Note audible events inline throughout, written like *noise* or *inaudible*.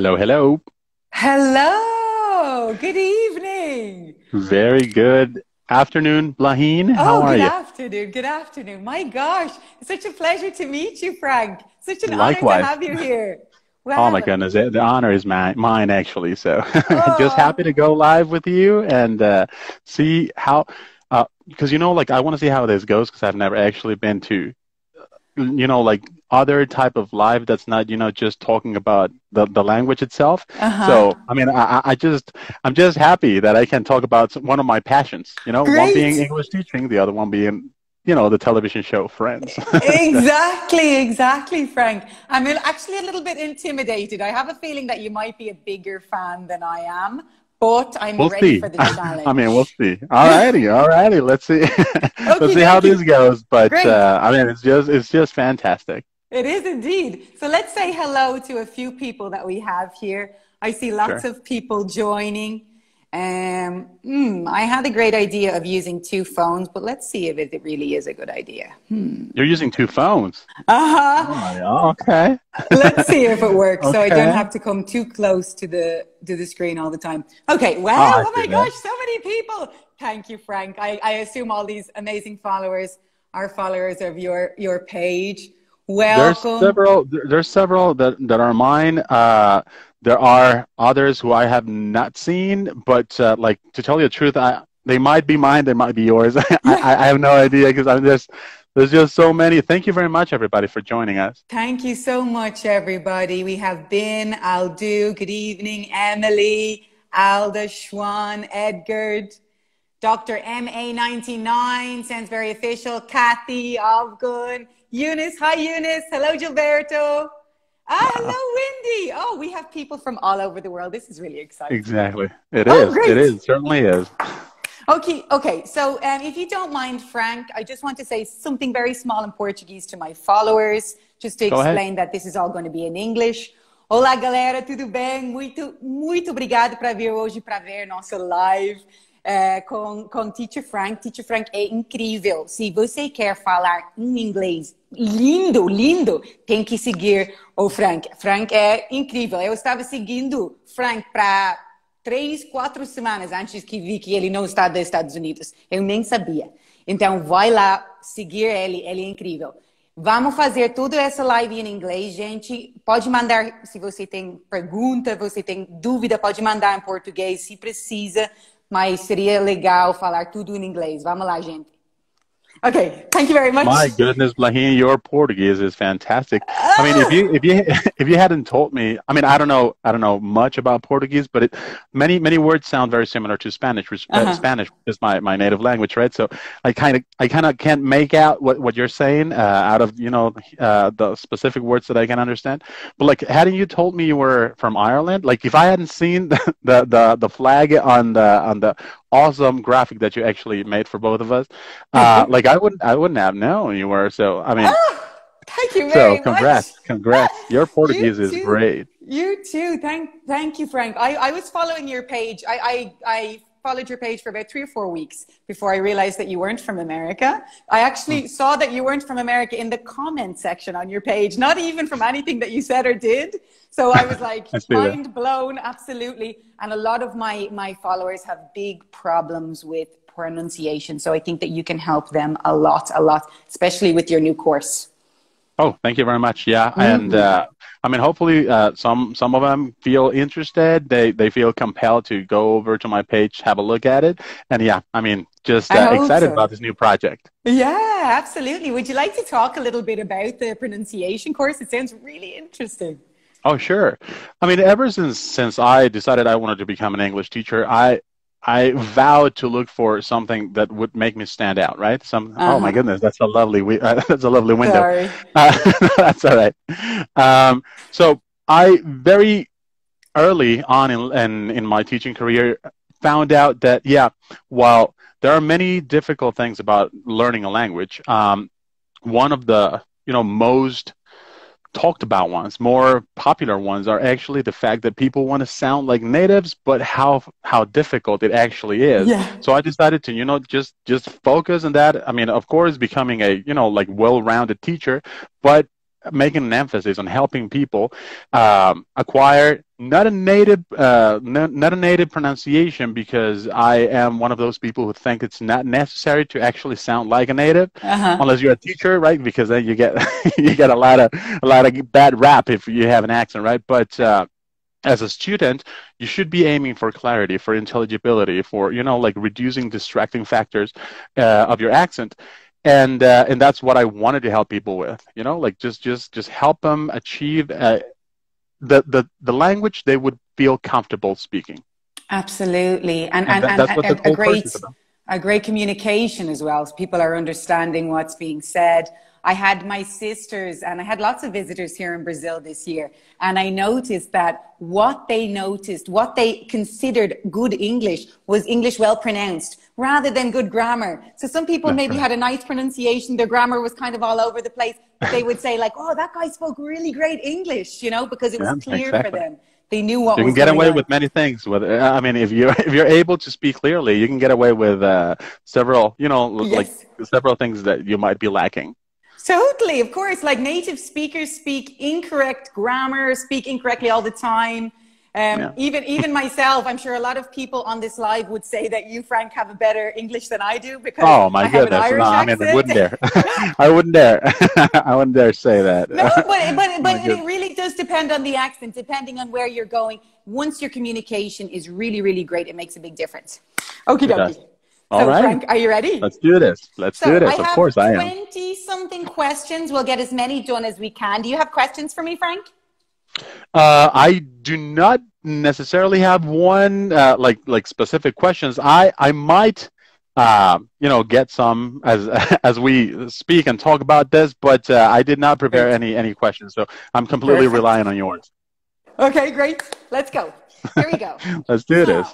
Hello, hello. Hello. Good evening. Very good afternoon, Bláithín. How oh, are good afternoon. Good afternoon. My gosh, it's such a pleasure to meet you, Frank. Such an Likewise. honor to have you here. *laughs* Oh my goodness, the honor is mine, mine actually. So *laughs* just Oh, happy to go live with you and uh, see how, because you know, like I want to see how this goes because I've never actually been to, you know, like other type of live that's not, you know, just talking about the, the language itself. uh-huh. So, I mean, I, I I just, I'm just happy that I can talk about one of my passions, you know, one being English teaching, the other one being, you know, the television show Friends. *laughs* Exactly, exactly, Frank. I'm actually a little bit intimidated. I have a feeling that you might be a bigger fan than I am, but I'm We'll ready see. for the *laughs* challenge. I mean, we'll see. All righty, all righty. Let's see. *laughs* Let's see how this goes. But uh, I mean, it's just it's just fantastic. It is indeed. So let's say hello to a few people that we have here. I see lots Sure. of people joining. Um, mm, I had a great idea of using two phones, but let's see if it really is a good idea. You're using two phones. Uh-huh. Oh, okay. *laughs* Let's see if it works, so I don't have to come too close to the to the screen all the time. Okay. Oh, Wow. I Oh my that. gosh, so many people. Thank you, Frank. I, I assume all these amazing followers are followers of your your page. There's several. There's several that that are mine. Uh, there are others who I have not seen, but uh, like to tell you the truth, I they might be mine. They might be yours. *laughs* I, I, I have no idea because I'm just there's just so many. Thank you very much, everybody, for joining us. Thank you so much, everybody. We have been, I'll do, good evening, Emily, Alda, Schwan, Edgard, Dr. MA99, sounds very official, Kathy, Avgun, Eunice, hi Eunice, hello Gilberto. Ah, hello Wendy. Oh, we have people from all over the world. This is really exciting. Exactly. It Oh, is. great. It is. Certainly is. Okay, okay. So, um, if you don't mind, Frank, I just want to say something very small in Portuguese to my followers, just to Go ahead. explain that this is all going to be in English. Olá, galera, tudo bem? Muito, muito obrigado para vir hoje para ver nosso live eh, com, com Teacher Frank. Teacher Frank é incrível. Se você quer falar em inglês lindo, lindo, tem que seguir o Frank. Frank é incrível. Eu estava seguindo Frank para três, quatro semanas antes que vi que ele não está dos Estados Unidos. Eu nem sabia. Então, vai lá seguir ele, ele é incrível. Vamos fazer toda essa live em inglês, gente. Pode mandar, se você tem pergunta, você tem dúvida, pode mandar em português se precisa, mas seria legal falar tudo em inglês. Vamos lá, gente. Okay, thank you very much. My goodness, Bláithín, your Portuguese is fantastic. I mean, if you if you *laughs* if you hadn't told me, I mean, I don't know, I don't know much about Portuguese, but it, many many words sound very similar to Spanish, which uh, Uh-huh. Spanish is my, my native language, right? So I kind of I kind of can't make out what, what you're saying uh, out of you know uh, the specific words that I can understand. But like, hadn't you told me you were from Ireland? Like, if I hadn't seen the *laughs* the the, the flag on the on the awesome graphic that you actually made for both of us, *laughs* uh, like I wouldn't I wouldn't have known you were. So I mean. Ah, thank you So very congrats, much. congrats. *laughs* Your Portuguese is great. You too. Thank, thank you, Frank. I, I was following your page. I, I, I followed your page for about three or four weeks before I realized that you weren't from America. I actually hmm. saw that you weren't from America in the comment section on your page, not even from anything that you said or did. So I was like *laughs* see that. mind blown, absolutely. And a lot of my, my followers have big problems with pronunciation. So I think that you can help them a lot, a lot, especially with your new course. Oh, thank you very much. Yeah, and uh, I mean, hopefully, uh, some some of them feel interested. They they feel compelled to go over to my page, have a look at it, and yeah, I mean, just uh, excited so. about this new project. Yeah, absolutely. Would you like to talk a little bit about the pronunciation course? It sounds really interesting. Oh, sure. I mean, ever since since I decided I wanted to become an English teacher, I I vowed to look for something that would make me stand out. Right? Some. Oh my Uh-huh. goodness, that's a lovely. We, uh, *laughs* that's a lovely window. Sorry. Uh, *laughs* that's all right. Um, so I very early on in, in in my teaching career found out that yeah, while there are many difficult things about learning a language, um, one of the you know most talked about ones, more popular ones, are actually the fact that people want to sound like natives, but how how difficult it actually is. Yeah. So I decided to, you know, just just focus on that. I mean, of course, becoming a, you know, like well-rounded teacher, but making an emphasis on helping people um, acquire not a native uh, not, not, a native pronunciation because I am one of those people who think it's not necessary to actually sound like a native uh-huh. unless you're a teacher, right? Because then you get *laughs* you get a lot of a lot of bad rap if you have an accent, right? But uh, as a student, you should be aiming for clarity, for intelligibility, for you know like reducing distracting factors uh, of your accent and uh, and that's what I wanted to help people with. You know, like just just just help them achieve uh, the the the language they would feel comfortable speaking. Absolutely, and and, and, and, and a great a great communication as well. So people are understanding what's being said. I had my sisters and I had lots of visitors here in Brazil this year. And I noticed that what they noticed, what they considered good English was English well pronounced rather than good grammar. So some people maybe had a nice pronunciation, their grammar was kind of all over the place. They would *laughs* say like, "Oh, that guy spoke really great English," you know, because it was yeah, clear exactly. for them. They knew what you can get away on. with many things. With I mean, if you're *laughs* if you're able to speak clearly, you can get away with uh, several, you know, yes. like several things that you might be lacking. Totally, of course. Like native speakers speak incorrect grammar, speak incorrectly all the time. Um, yeah. Even even myself, I'm sure a lot of people on this live would say that you, Frank, have a better English than I do because oh my I goodness, no, I mean, wouldn't dare, *laughs* *laughs* I wouldn't dare, *laughs* I wouldn't dare say that. No, but but but it really does depend on the accent, depending on where you're going. Once your communication is really really great, it makes a big difference. Okay, dokie. All so, right. Frank, are you ready? Let's do this. Let's so do this. of course, I am. Twenty something questions. We'll get as many done as we can. Do you have questions for me, Frank? Uh, I do not necessarily have one uh, like like specific questions. I I might uh, you know get some as *laughs* as we speak and talk about this, but uh, I did not prepare great. any any questions, so I'm completely Perfect. relying on yours. Okay, great. Let's go. Here we go. *laughs* Let's do this.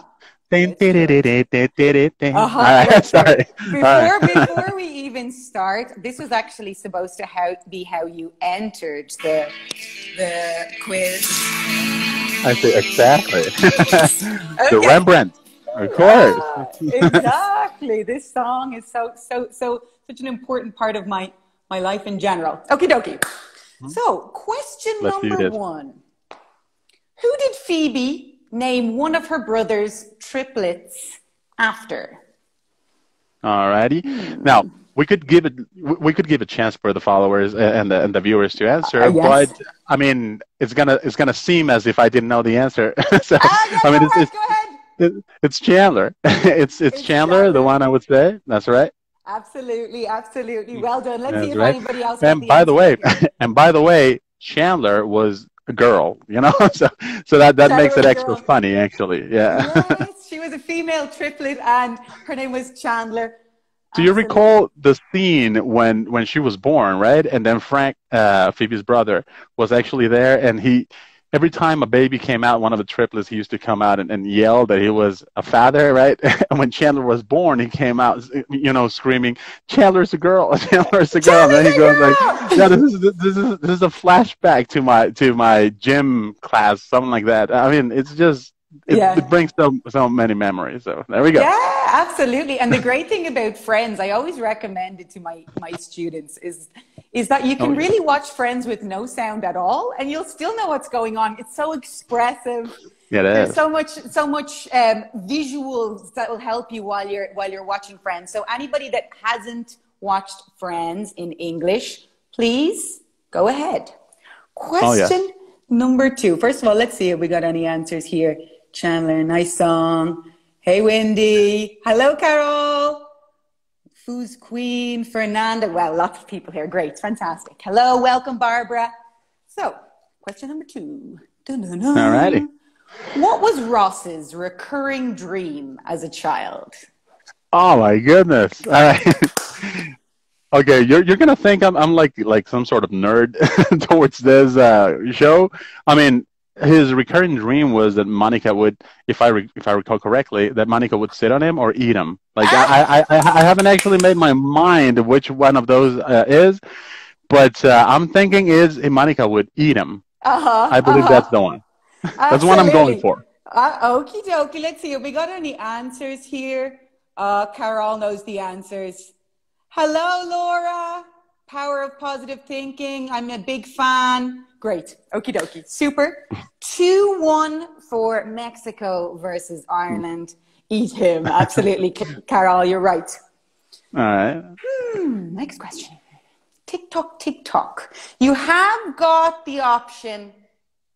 Uh-huh. Right, *laughs* sorry. Before, right. *laughs* before we even start, this was actually supposed to how, be how you entered the the quiz. I see exactly. *laughs* okay. The Rembrandt, of course. Yeah, exactly. this song is so so so such an important part of my my life in general. Okie dokie. Hmm? So, question Let's number one: Who did Phoebe name one of her brother's triplets after? Alrighty. Hmm. Now we could give it. We could give a chance for the followers and the, and the viewers to answer, uh, yes. but I mean, it's gonna it's gonna seem as if I didn't know the answer. *laughs* so, ah, I mean, it's, it's, it, it's, Chandler. *laughs* it's, it's it's Chandler, Chandler, the one I would say. That's right. Absolutely, absolutely. Well done. Let's That's see if right. anybody else. And by the way, *laughs* and by the way, Chandler was a girl, you know, *laughs* so so that that makes it extra girl. funny, actually. Yeah. Yes, *laughs* she was a female triplet, and her name was Chandler. Do you recall the scene when when she was born, right? And then Frank, uh, Phoebe's brother, was actually there, and he every time a baby came out, one of the triplets, he used to come out and, and yell that he was a father, right? *laughs* and when Chandler was born, he came out, you know, screaming, "Chandler's a girl, *laughs* Chandler's a girl." Chandler's and then he goes like, "Yeah, this is this is this is a flashback to my to my gym class, something like that." I mean, it's just it, yeah. it, brings so so many memories. So there we go. Yeah, absolutely. And the great thing about Friends, I always recommend it to my my students is is that you can oh, yeah. really watch Friends with no sound at all, and you'll still know what's going on. It's so expressive. Yeah, There's is. so much so much um, visuals that will help you while you're while you're watching Friends. So anybody that hasn't watched Friends in English, please go ahead. Question oh, yeah. number two. First of all, let's see if we got any answers here. Chandler, nice song. Hey, Wendy. Hello, Carol. Who's Queen? Fernanda. Well, lots of people here. Great. Fantastic. Hello. Welcome, Barbara. So, question number two. All righty. What was Ross's recurring dream as a child? Oh my goodness. All right. *laughs* okay, you're you're gonna think I'm I'm like like some sort of nerd *laughs* towards this uh, show. I mean, his recurring dream was that Monica would, if I re- if I recall correctly, that Monica would sit on him or eat him. Like I, I, I, haven't actually made my mind which one of those uh, is, but uh, I'm thinking is Monica would eat him. Uh-huh, I believe uh-huh. that's the one. that's the one I'm going for. Uh, okie dokie. Let's see. Have we got any answers here? Uh, Carol knows the answers. Hello, Laura. Power of positive thinking. I'm a big fan. Great. Okie dokie. Super. 2 1 for Mexico versus Ireland. Eat him. Absolutely. *laughs* Carol, you're right. All right. Hmm, next question. TikTok, TikTok. You have got the option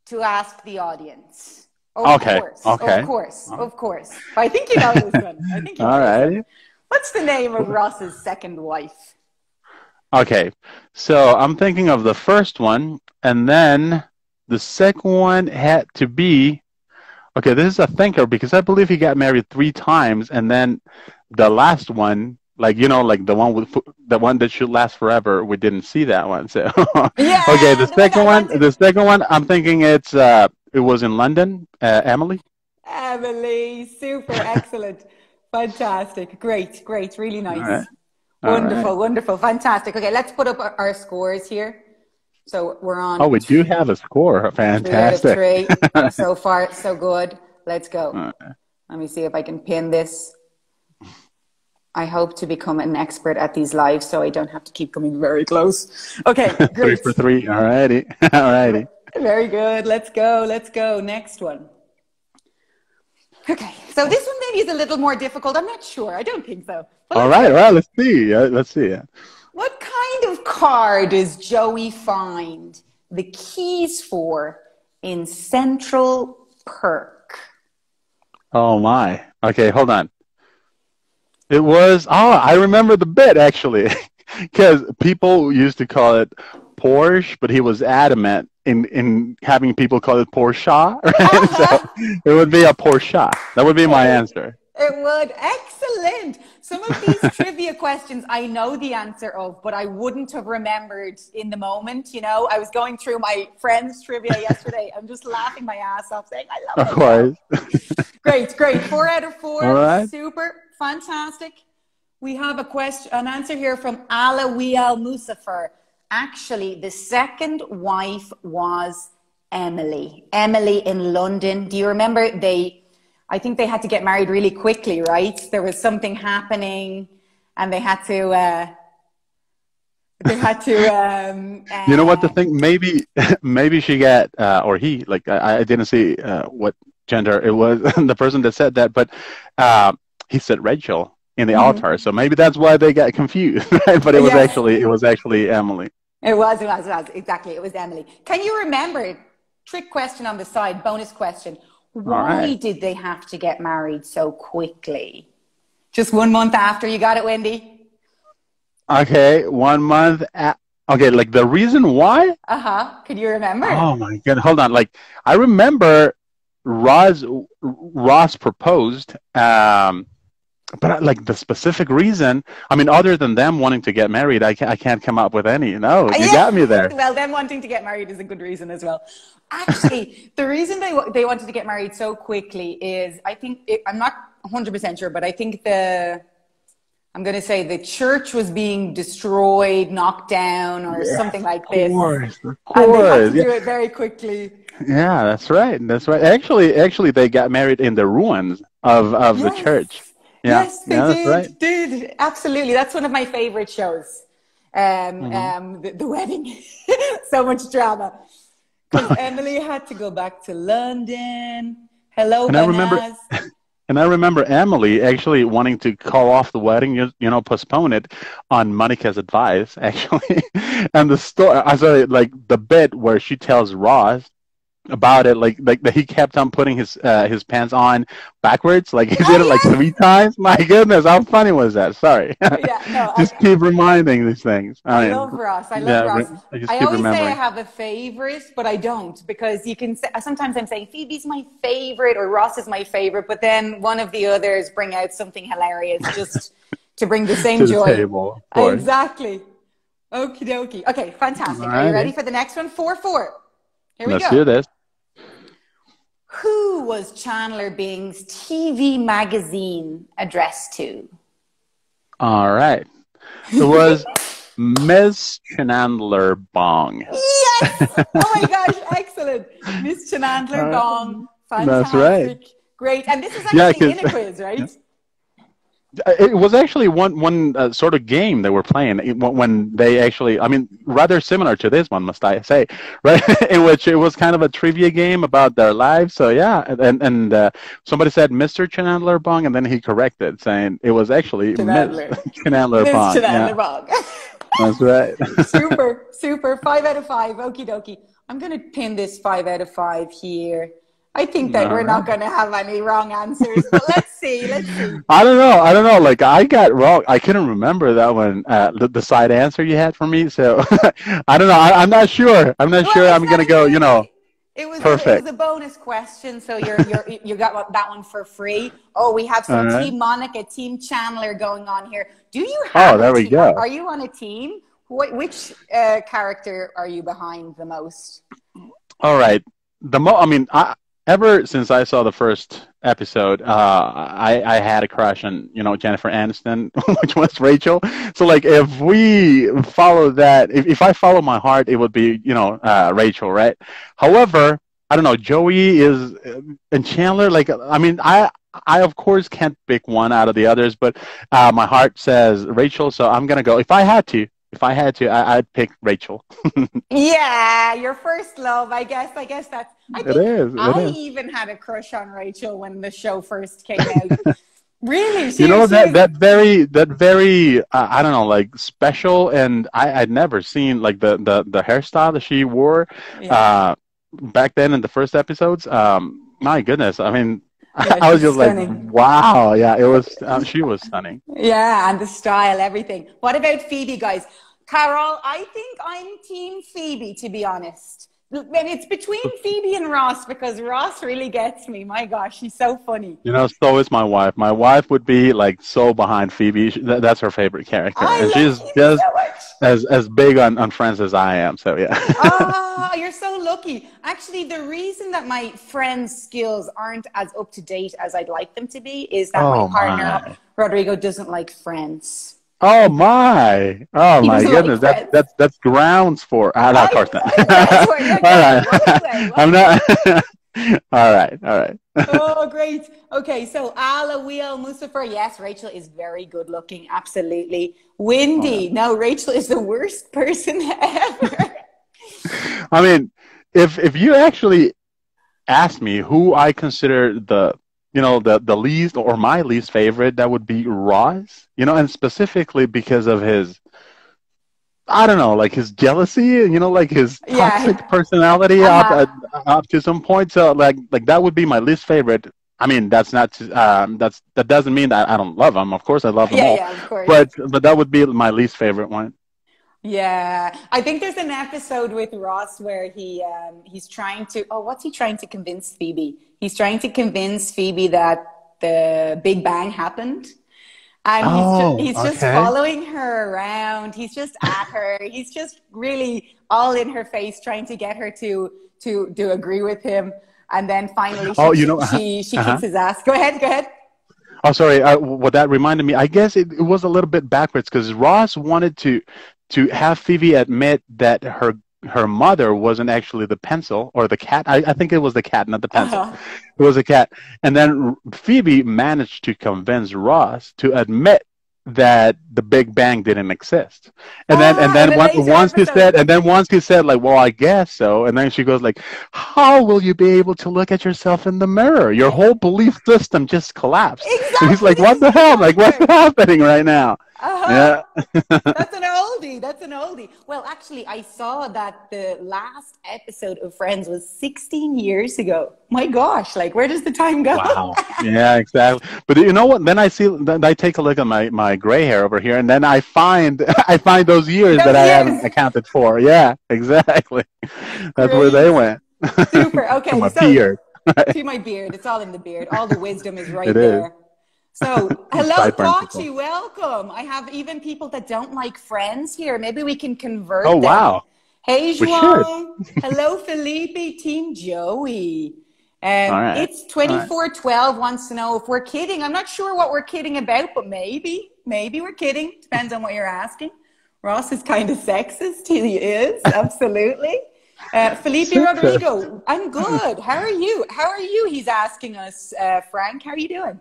to ask the audience. Of okay. Course, okay. Of course. Of course. I think you know this one. I think you know All right. What's the name of Ross's second wife? Okay. So I'm thinking of the first one, and then the second one had to be. Okay, this is a thinker because I believe he got married three times, and then the last one, like you know, like the one with the one that should last forever, we didn't see that one. So *laughs* Yeah, okay, the second one, the second one, I'm thinking it's uh, it was in London, uh, Emily. Emily, super excellent. *laughs* Fantastic. Great, great. Really nice. All right. Wonderful, wonderful. Fantastic. Okay, let's put up our, our scores here. So we're on Oh, we do have a score. three Fantastic. three. *laughs* so far, so good. Let's go. All Let me see if I can pin this. I hope to become an expert at these lives so I don't have to keep coming very close. Okay, *laughs* great. three for three. All righty. *laughs* All righty. Very good. Let's go. Let's go. Next one. Okay, so this one maybe is a little more difficult. I'm not sure. I don't think so. But All right. All right. Let's see. Let's see. What kind of car does Joey find the keys for in Central Perk? Oh my. Okay, hold on. It was. Oh, I remember the bit actually, *laughs* because people used to call it Porsche, but he was adamant in in having people call it Porsche. Right? *laughs* so *laughs* it would be a Porsche. That would be my answer. It would. Excellent. Some of these *laughs* trivia questions I know the answer of, but I wouldn't have remembered in the moment. You know, I was going through my friends' trivia yesterday. I'm just laughing my ass off saying, I love Of it. course. Great, great. Four out of four. All right. Super. Fantastic. We have a question, an answer here from Alawi Al Musafir. Actually, the second wife was Emily. Emily in London. Do you remember they I think they had to get married really quickly, right? There was something happening and they had to uh they had to *laughs* um uh, You know what the thing? Maybe, *laughs* maybe she got uh, or he. Like I, I didn't see uh, what gender it was. *laughs* the person that said that, but uh, he said Rachel in the Mhm. altar. So maybe that's why they got confused. Right? But it was Yes. actually it was actually Emily. It was, it was, it was. Exactly. It was Emily. Can you remember? Trick question on the side, bonus question. Why right. did they have to get married so quickly? Just one month after you got it, Wendy? Okay, one month. a okay, like the reason why? Uh huh. Can you remember? Oh my god! Hold on. Like I remember, Ross Ross proposed. Um, but uh, like the specific reason, I mean, other than them wanting to get married, I can't, I can't come up with any. No, you Yeah. got me there. Well, them wanting to get married is a good reason as well. Actually, *laughs* the reason they they wanted to get married so quickly is I think it, I'm not 100 percent sure, but I think the I'm going to say the church was being destroyed, knocked down, or something like this. Of course, of and they had course. to Yeah. do it very quickly. yeah, that's right. That's right. Actually, actually, they got married in the ruins of of the church. Yeah, Yes, they yeah, did. right. Did absolutely. That's one of my favorite shows. Um, Mm-hmm. um, the, the wedding, *laughs* so much drama. 'Cause *laughs* Emily had to go back to London. Hello, And I remember- *laughs* And I remember Emily actually wanting to call off the wedding, you, you know, postpone it on Monica's advice, actually. and the story, I saw like the bit where she tells Ross about it, like like that he kept on putting his uh, his pants on backwards, like *laughs* he Oh, did it like yes. three times. My goodness, how funny was that? Sorry, Yeah, no, *laughs* just I, keep reminding these things. I mean, love Ross. I love yeah, Ross. I I always say I have a favorite, but I don't because you can say sometimes I'm saying Phoebe's my favorite or Ross is my favorite, but then one of the others bring out something hilarious just *laughs* to bring the same to the joy. table. Exactly. Okie dokie. Okay, fantastic. Are you ready for the next one? 4 4. Here we Let's go. do this. Who was Chandler Bing's TV magazine addressed to? All right. It was *laughs* Ms. Chandler Bong. Yes! Oh my *laughs* gosh, excellent. Miss Chandler Uh, Bong. that's Fantastic. right. Great. And this is Yeah, in a quiz, right? *laughs* it was actually one one uh, sort of game they were playing when they actually i mean rather similar to this one must i say *laughs* right in which it was kind of a trivia game about their lives. So yeah and and uh, somebody said mr chandler bong and then he corrected saying it was actually chandler, *laughs* chandler bong yeah. *laughs* bong. That's right. Super super five out of five okie dokie. I'm gonna pin this five out of five here I think that we're not going to have any wrong answers, but let's see. Let's see. *laughs* I don't know. I don't know. Like I got wrong. I couldn't remember that one. Uh, the, the side answer you had for me. So *laughs* I don't know. I, am not sure. I'm not well, sure. I'm going to go. You know. It was, Perfect. it was a bonus question, so you're, you're you got that one for free. Oh, we have some right. Team Monica, Team Chandler going on here. Do you have? Oh, there we go. Are you on a team? What, which uh, character are you behind the most? All right. The mo. I mean, I ever since I saw the first episode, uh, I, I had a crush on you know Jennifer Aniston, *laughs* which was Rachel. So like, if we follow that, if, if I follow my heart, it would be you know uh, Rachel, right? However, I don't know. Joey is uh, and Chandler. Like, I mean, I I of course can't pick one out of the others, but uh, my heart says Rachel, so I'm gonna go. If I had to, if I had to, I, would pick Rachel. *laughs* yeah, your first love, I guess. I guess that's. I it is. It I is. even had a crush on Rachel when the show first came out. *laughs* really? You know that that very that very uh, I don't know like special, and I I'd never seen like the the the hairstyle that she wore yeah. uh, back then in the first episodes. Um, my goodness, I mean, *laughs* yeah, I was just stunning. like, wow, yeah, it was. Uh, she was stunning. Yeah, and the style, everything. What about Phoebe, guys? Carol, I think I'm Team Phoebe, to be honest. And it's between *laughs* Phoebe and Ross because Ross really gets me. My gosh, she's so funny. You know, so is my wife. My wife would be like so behind Phoebe. That's her favorite character, I and she's just so as as big on, on Friends as I am. So yeah. oh, *laughs* you're so lucky. Actually, the reason that my Friends skills aren't as up to date as I'd like them to be is that oh, my partner my. Rodrigo doesn't like Friends. Oh my! Oh my goodness! That's that's that's grounds for. Ah, of course not. all right, I'm not. *laughs* all right, all right. *laughs* oh, great. Okay, so Ala, Wheel, Mustafa. Yes, Rachel is very good looking. Absolutely. Windy. Oh. No, Rachel is the worst person *laughs* ever. I mean, if if you actually ask me who I consider the you know the the least or my least favorite that would be Ross you know and specifically because of his I don't know like his jealousy you know like his toxic yeah. personality uh-huh. up, up to some point so like like that would be my least favorite I mean that's not um that's that doesn't mean that I don't love him of course I love them yeah, all yeah, of course. but but that would be my least favorite one yeah, I think there's an episode with Ross where he um, he's trying to oh what's he trying to convince Phoebe? He's trying to convince Phoebe that the Big Bang happened. And oh, he's, just, he's okay. following her around. He's just at her. He's just really all in her face, trying to get her to to to agree with him. And then finally, she, oh, you know, she she uh-huh. kicks his ass. Go ahead, go ahead. Oh, sorry. Uh, what that reminded me, I guess it, it was a little bit backwards because Ross wanted to to have Phoebe admit that her her mother wasn't actually the pencil or the cat. I, I think it was the cat, not the pencil. Uh-huh. It was a cat. And then Phoebe managed to convince Ross to admit that the Big Bang didn't exist. And then and ah, then once, once he said and then once he said like, well, I guess so. And then she goes like, how will you be able to look at yourself in the mirror? Your whole belief system just collapsed. Exactly. And he's like, what the hell? Like, what's *laughs* happening right now? Uh-huh. Yeah. *laughs* That's an oldie. That's an oldie. Well, actually, I saw that the last episode of Friends was 16 years ago. My gosh, like where does the time go? Wow. *laughs* yeah, exactly. But you know what? Then I see. Then I take a look at my my gray hair over here, and then I find *laughs* I find those years those that years. I haven't accounted for. Yeah, exactly. That's Great. where they went. Super. Okay. to my so, beard. to my beard. It's all in the beard. All the wisdom is right it there. Is. So, *laughs* hello, Pachi, welcome. I have even people that don't like friends here. Maybe we can convert Oh, them. wow. Hey, João. *laughs* hello, Felipe, Team Joey. Um, right. It's 2412 right. wants to know if we're kidding. I'm not sure what we're kidding about, but maybe, maybe we're kidding. Depends on what you're asking. Ross is kind of sexist. He is, *laughs* absolutely. Uh, Felipe Rodrigo, I'm good. How are you? How are you? He's asking us, uh, Frank, how are you doing?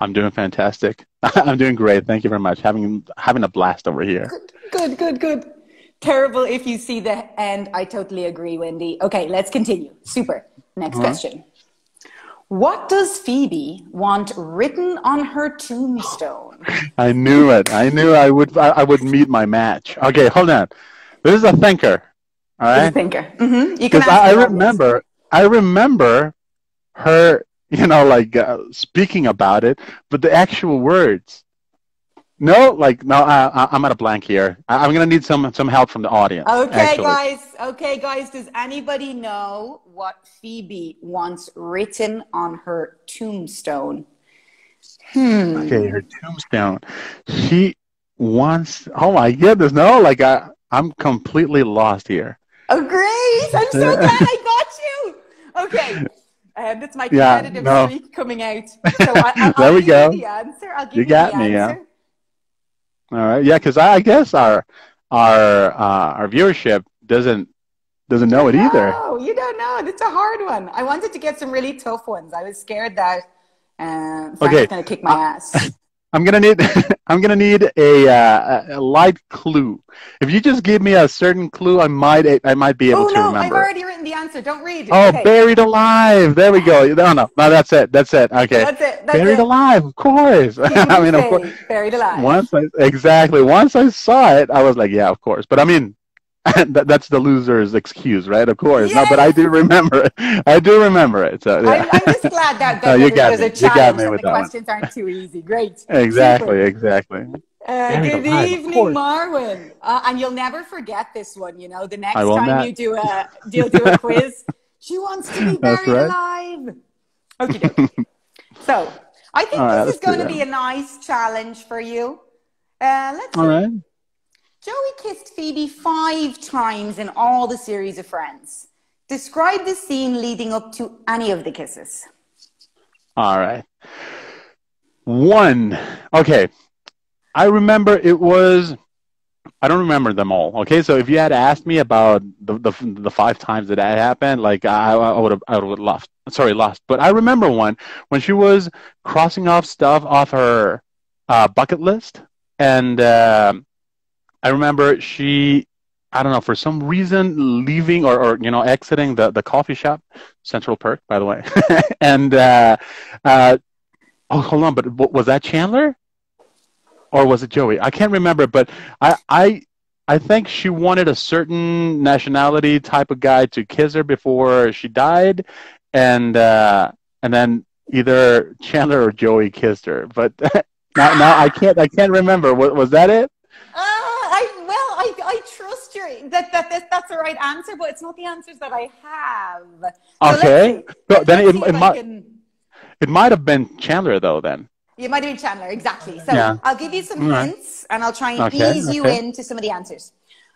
I'm doing fantastic. *laughs* I'm doing great. Thank you very much. Having having a blast over here. Good, good, good. Terrible if you see the end. I totally agree, Wendy. Okay, let's continue. Super. Next question. What does Phoebe want written on her tombstone? *gasps* I knew it. I knew I would. I, I would meet my match. Okay, hold on. This is a thinker. All right. thinker. Mm-hmm. Because I, I remember. I remember her. *laughs* You know, like uh, speaking about it, but the actual words. No, like no, I, am at a blank here. I, am gonna need some some help from the audience. Okay, actually. guys. Okay, guys. Does anybody know what Phoebe wants written on her tombstone? Hmm. Okay, her tombstone. She wants. Oh my goodness, no! Like I, I'm completely lost here. Oh, great! I'm so *laughs* glad I got you. Okay. Um, that's my competitive yeah, no. streak coming out. So I, *laughs* there we go. The answer. I'll give you, you got the me, answer. Yeah. All right. Yeah, because I guess our our uh, our viewership doesn't doesn't know it either. No, you don't know. It's a hard one. I wanted to get some really tough ones. I was scared that uh, Frank's okay. going to kick my ass. *laughs* I'm gonna need *laughs* I'm gonna need a, uh, a light clue. If you just give me a certain clue, I might I might be able oh, to no, remember. I've already written the answer. Don't read. Oh, okay. buried alive. There we go. No, no, no. That's it. That's it. Okay. That's it. That's buried it. alive. Of course. *laughs* I mean, of course. Buried alive. Once I, exactly. Once I saw it, I was like, yeah, of course. But I mean, *laughs* that, that's the loser's excuse, right? Of course. Yes. No, but I do remember it. *laughs* I do remember it. So yeah. I, am just glad that, *laughs* that no, you got there's me. a challenge and the questions one. aren't too easy. Great. Exactly. Super. Exactly. Uh, good evening, Marwin. Uh, and you'll never forget this one. You know, the next time not. you do a you do a quiz, she wants to be buried right. alive. Okay. so I think right, this is going to be a nice challenge for you. Uh, let's. All see. right. Joey kissed Phoebe five times in all the series of Friends. Describe the scene leading up to any of the kisses. All right. One. Okay. I remember it was. I don't remember them all. Okay, so if you had asked me about the the, the five times that that happened, like I, I would have I would lost. Sorry, lost. But I remember one when she was crossing off stuff off her uh, bucket list, and uh, I remember she, I don't know, for some reason leaving or, or you know exiting the, the coffee shop, Central Perk, by the way, *laughs* and uh, uh, oh hold on, but was that Chandler or was it Joey? I can't remember, but I I I think she wanted a certain nationality type of guy to kiss her before she died, and uh, and then either Chandler or Joey kissed her, but. *laughs* now, now I can't. I can't remember. Was, was that it? That, that, that that's the right answer, but it's not the answers that I have. So okay. So then it, it might can... it might have been Chandler though. Then it might have been Chandler exactly. So yeah. I'll give you some right. hints, and I'll try and okay. ease okay. you into some of the answers.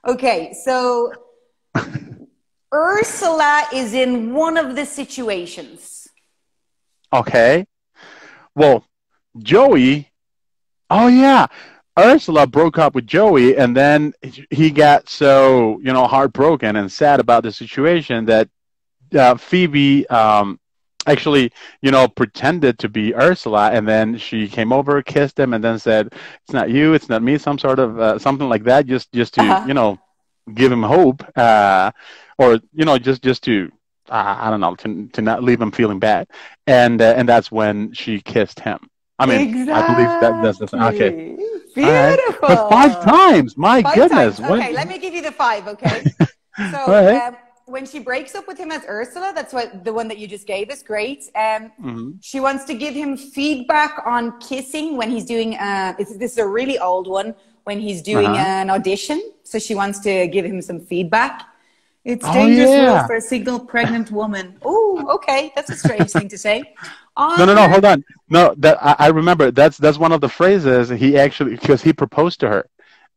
Okay, so Ursula is in one of the situations. Okay. Well, Joey. Oh yeah. Ursula broke up with Joey, and then he got so you know heartbroken and sad about the situation that uh, Phoebe um, actually you know pretended to be Ursula, and then she came over, kissed him, and then said, "It's not you, it's not me," some sort of uh, something like that, just just to uh-huh. you know give him hope, uh, or you know just just to uh, I don't know to to not leave him feeling bad, and uh, and that's when she kissed him. I mean, exactly. I believe that that's the thing. okay. Beautiful. Right. But five times, my five goodness. Times. Okay, let me give you the five. Okay. *laughs* So right. um, when she breaks up with him as Ursula, that's what the one that you just gave us. Great. Um, mm-hmm. She wants to give him feedback on kissing when he's doing. Uh, this is a really old one. When he's doing uh-huh. an audition, so she wants to give him some feedback. It's oh, dangerous yeah. for a single pregnant woman. Oh, okay, that's a strange thing to say. On *laughs* no, no, no. Hold on. No, that I, I, remember. That's that's one of the phrases he actually because he proposed to her.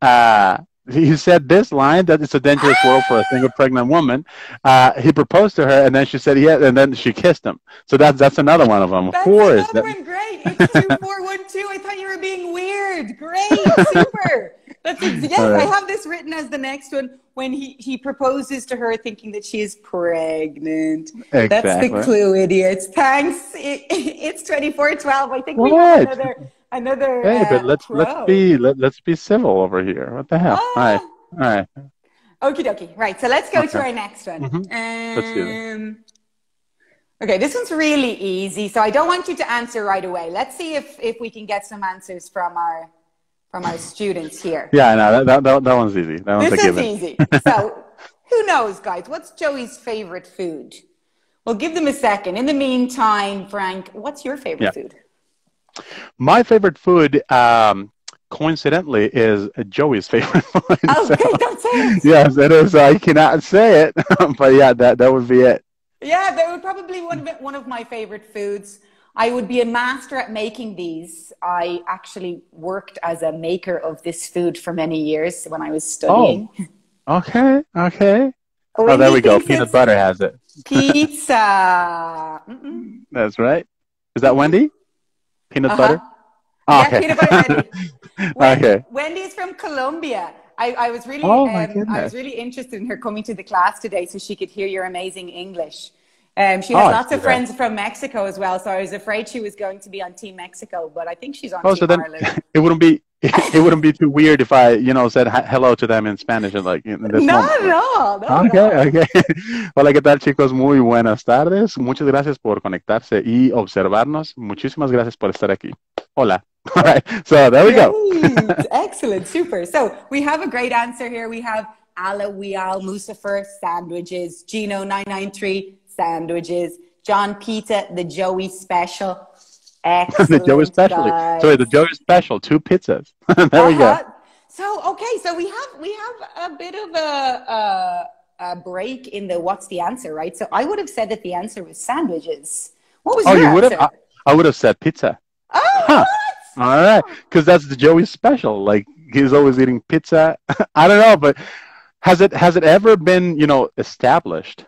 Uh, he said this line that it's a dangerous world for a single pregnant woman. Uh, he proposed to her, and then she said yeah, and then she kissed him. So that's that's another one of them. That's of course. Another one, great. It's two *laughs* four one two. I thought you were being weird. Great, super. That's yes. Right. I have this written as the next one. When he, he proposes to her thinking that she is pregnant. Exactly. That's the clue, idiots. Thanks. It, *laughs* it's 2412. I think we have another another Hey, uh, but let's pro. let's be let, let's be civil over here. What the hell? Ah. All right, all right. Okie dokie. Right. So let's go to our next one. Mhm. Um, Let's do it. Okay, this one's really easy, so I don't want you to answer right away. Let's see if, if we can get some answers from our from our students here. Yeah, no, that, that, that, that one's easy. That one's this a is easy. *laughs* So, who knows, guys? What's Joey's favorite food? Well, give them a second. In the meantime, Frank, what's your favorite Yeah. food? My favorite food, um, coincidentally, is Joey's favorite *laughs* food. Oh, So- that's it. yes, it is. I cannot say it, *laughs* but yeah, that that would be it. Yeah, that would probably one of, one of my favorite foods. I would be a master at making these. I actually worked as a maker of this food for many years when I was studying. Oh, Okay, okay. Oh, Wendy there we go. Peanut butter has it. Pizza. *laughs* Mm-mm. That's right. Is that Wendy? Peanut Uh-huh. butter. Yeah, okay. peanut butter Wendy. *laughs* Okay. Wendy's from Colombia. I, I was really Oh, um, I was really interested in her coming to the class today so she could hear your amazing English. Um, she Oh, has I lots of that. friends from Mexico as well, so I was afraid she was going to be on Team Mexico, but I think she's on Oh, Team so then Ireland. *laughs* it wouldn't be *laughs* it wouldn't be too weird if I, you know, said hello to them in Spanish and like in this No, no, no. Ok, ok. *laughs* Hola, ¿qué tal chicos? Muy buenas tardes. Muchas gracias por conectarse y observarnos. Muchísimas gracias por estar aquí. Hola. All right. So there we go. Great. Excellent. Super. So we have a great answer here. We have Alawial Musafer sandwiches, Gino993 sandwiches, John Pita, the Joey special. Excellent. *laughs* the Joey special. guys. Sorry, the Joey special. Two pizzas. *laughs* there we go. Uh-huh. So okay, so we have we have a bit of a, a a break in the what's the answer, right? So I would have said that the answer was sandwiches. What was Oh, your you would have? answer? I, I would have said pizza. oh, Huh. what? All right. Because that's the Joey special. Like he's always eating pizza. *laughs* I don't know, but has it has it ever been you know established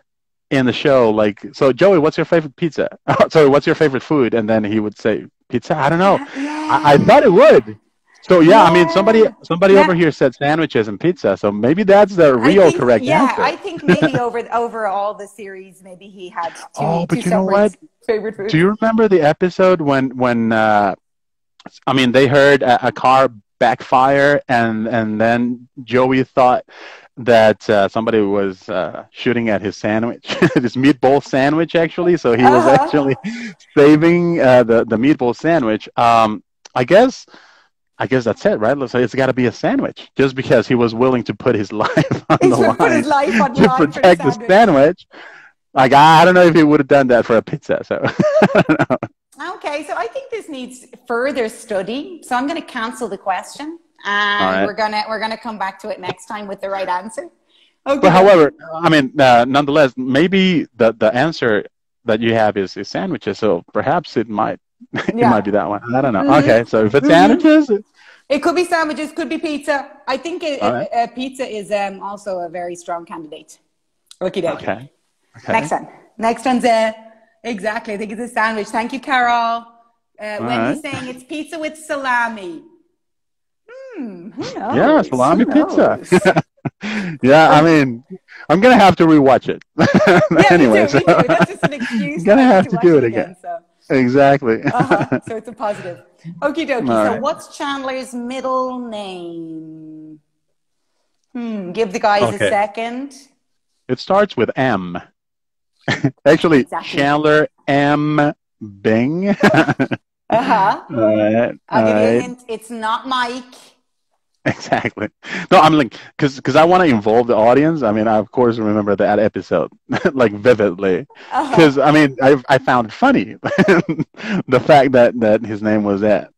in the show? Like, so Joey, what's your favorite pizza? *laughs* Sorry, what's your favorite food? And then he would say pizza. I don't know. Yeah. I, I thought it would. So yeah, I mean somebody somebody Yeah. over here said sandwiches and pizza. So maybe that's the real think- correct yeah, answer. I think maybe *laughs* over over all the series, maybe he had two, Oh, but two you know what? favorite foods. Do you remember the episode when when uh, I mean they heard a, a car backfire and and then Joey thought that uh, somebody was uh, shooting at his sandwich, *laughs* his meatball sandwich actually. So he was Uh-huh. actually saving uh, the the meatball sandwich. Um, I guess. I guess that's it, right? So it's got to be a sandwich, just because he was willing to put his *laughs* life on He's the gonna put line his life on *laughs* to line protect the sandwich. sandwich. Like I, I don't know if he would have done that for a pizza. So I don't know. Okay, so I think this needs further study. So I'm going to cancel the question, and right. we're gonna we're gonna come back to it next time with the right answer. Okay. But however, I mean, uh, nonetheless, maybe the the answer that you have is, is sandwiches. So perhaps it might *laughs* it Yeah. might be that one. I don't know. Mhm. Okay, so if it's sandwiches, it could be sandwiches, could be pizza. I think it, right. uh, pizza is um, also a very strong candidate. Okie dokie. okay, okay. Next one. Next one's a exactly. I think it's a sandwich. Thank you, Carol. Uh, Wendy's right. saying it's pizza with salami. Hmm. Knows? Yeah, salami Who pizza. *laughs* yeah, I mean, I'm gonna have to rewatch it. *laughs* yeah, anyway, me too, me so- too. That's just an excuse. *laughs* Gonna not have to watch do it again. so. exactly. Uh-huh. so it's a positive. Okie dokie. All So right. what's Chandler's middle name? Hmm. Give the guys Okay. a second. It starts with M. Actually, Exactly. Chandler M. Bing. Uh huh. all right. I'll all give you a hint. It's not Mike. *laughs* Exactly. No, I'm like, because because I want to involve the audience. I mean, I of course remember that episode *laughs* like vividly. Uh-huh. Because I mean, I I found it funny *laughs* the fact that that his name was that.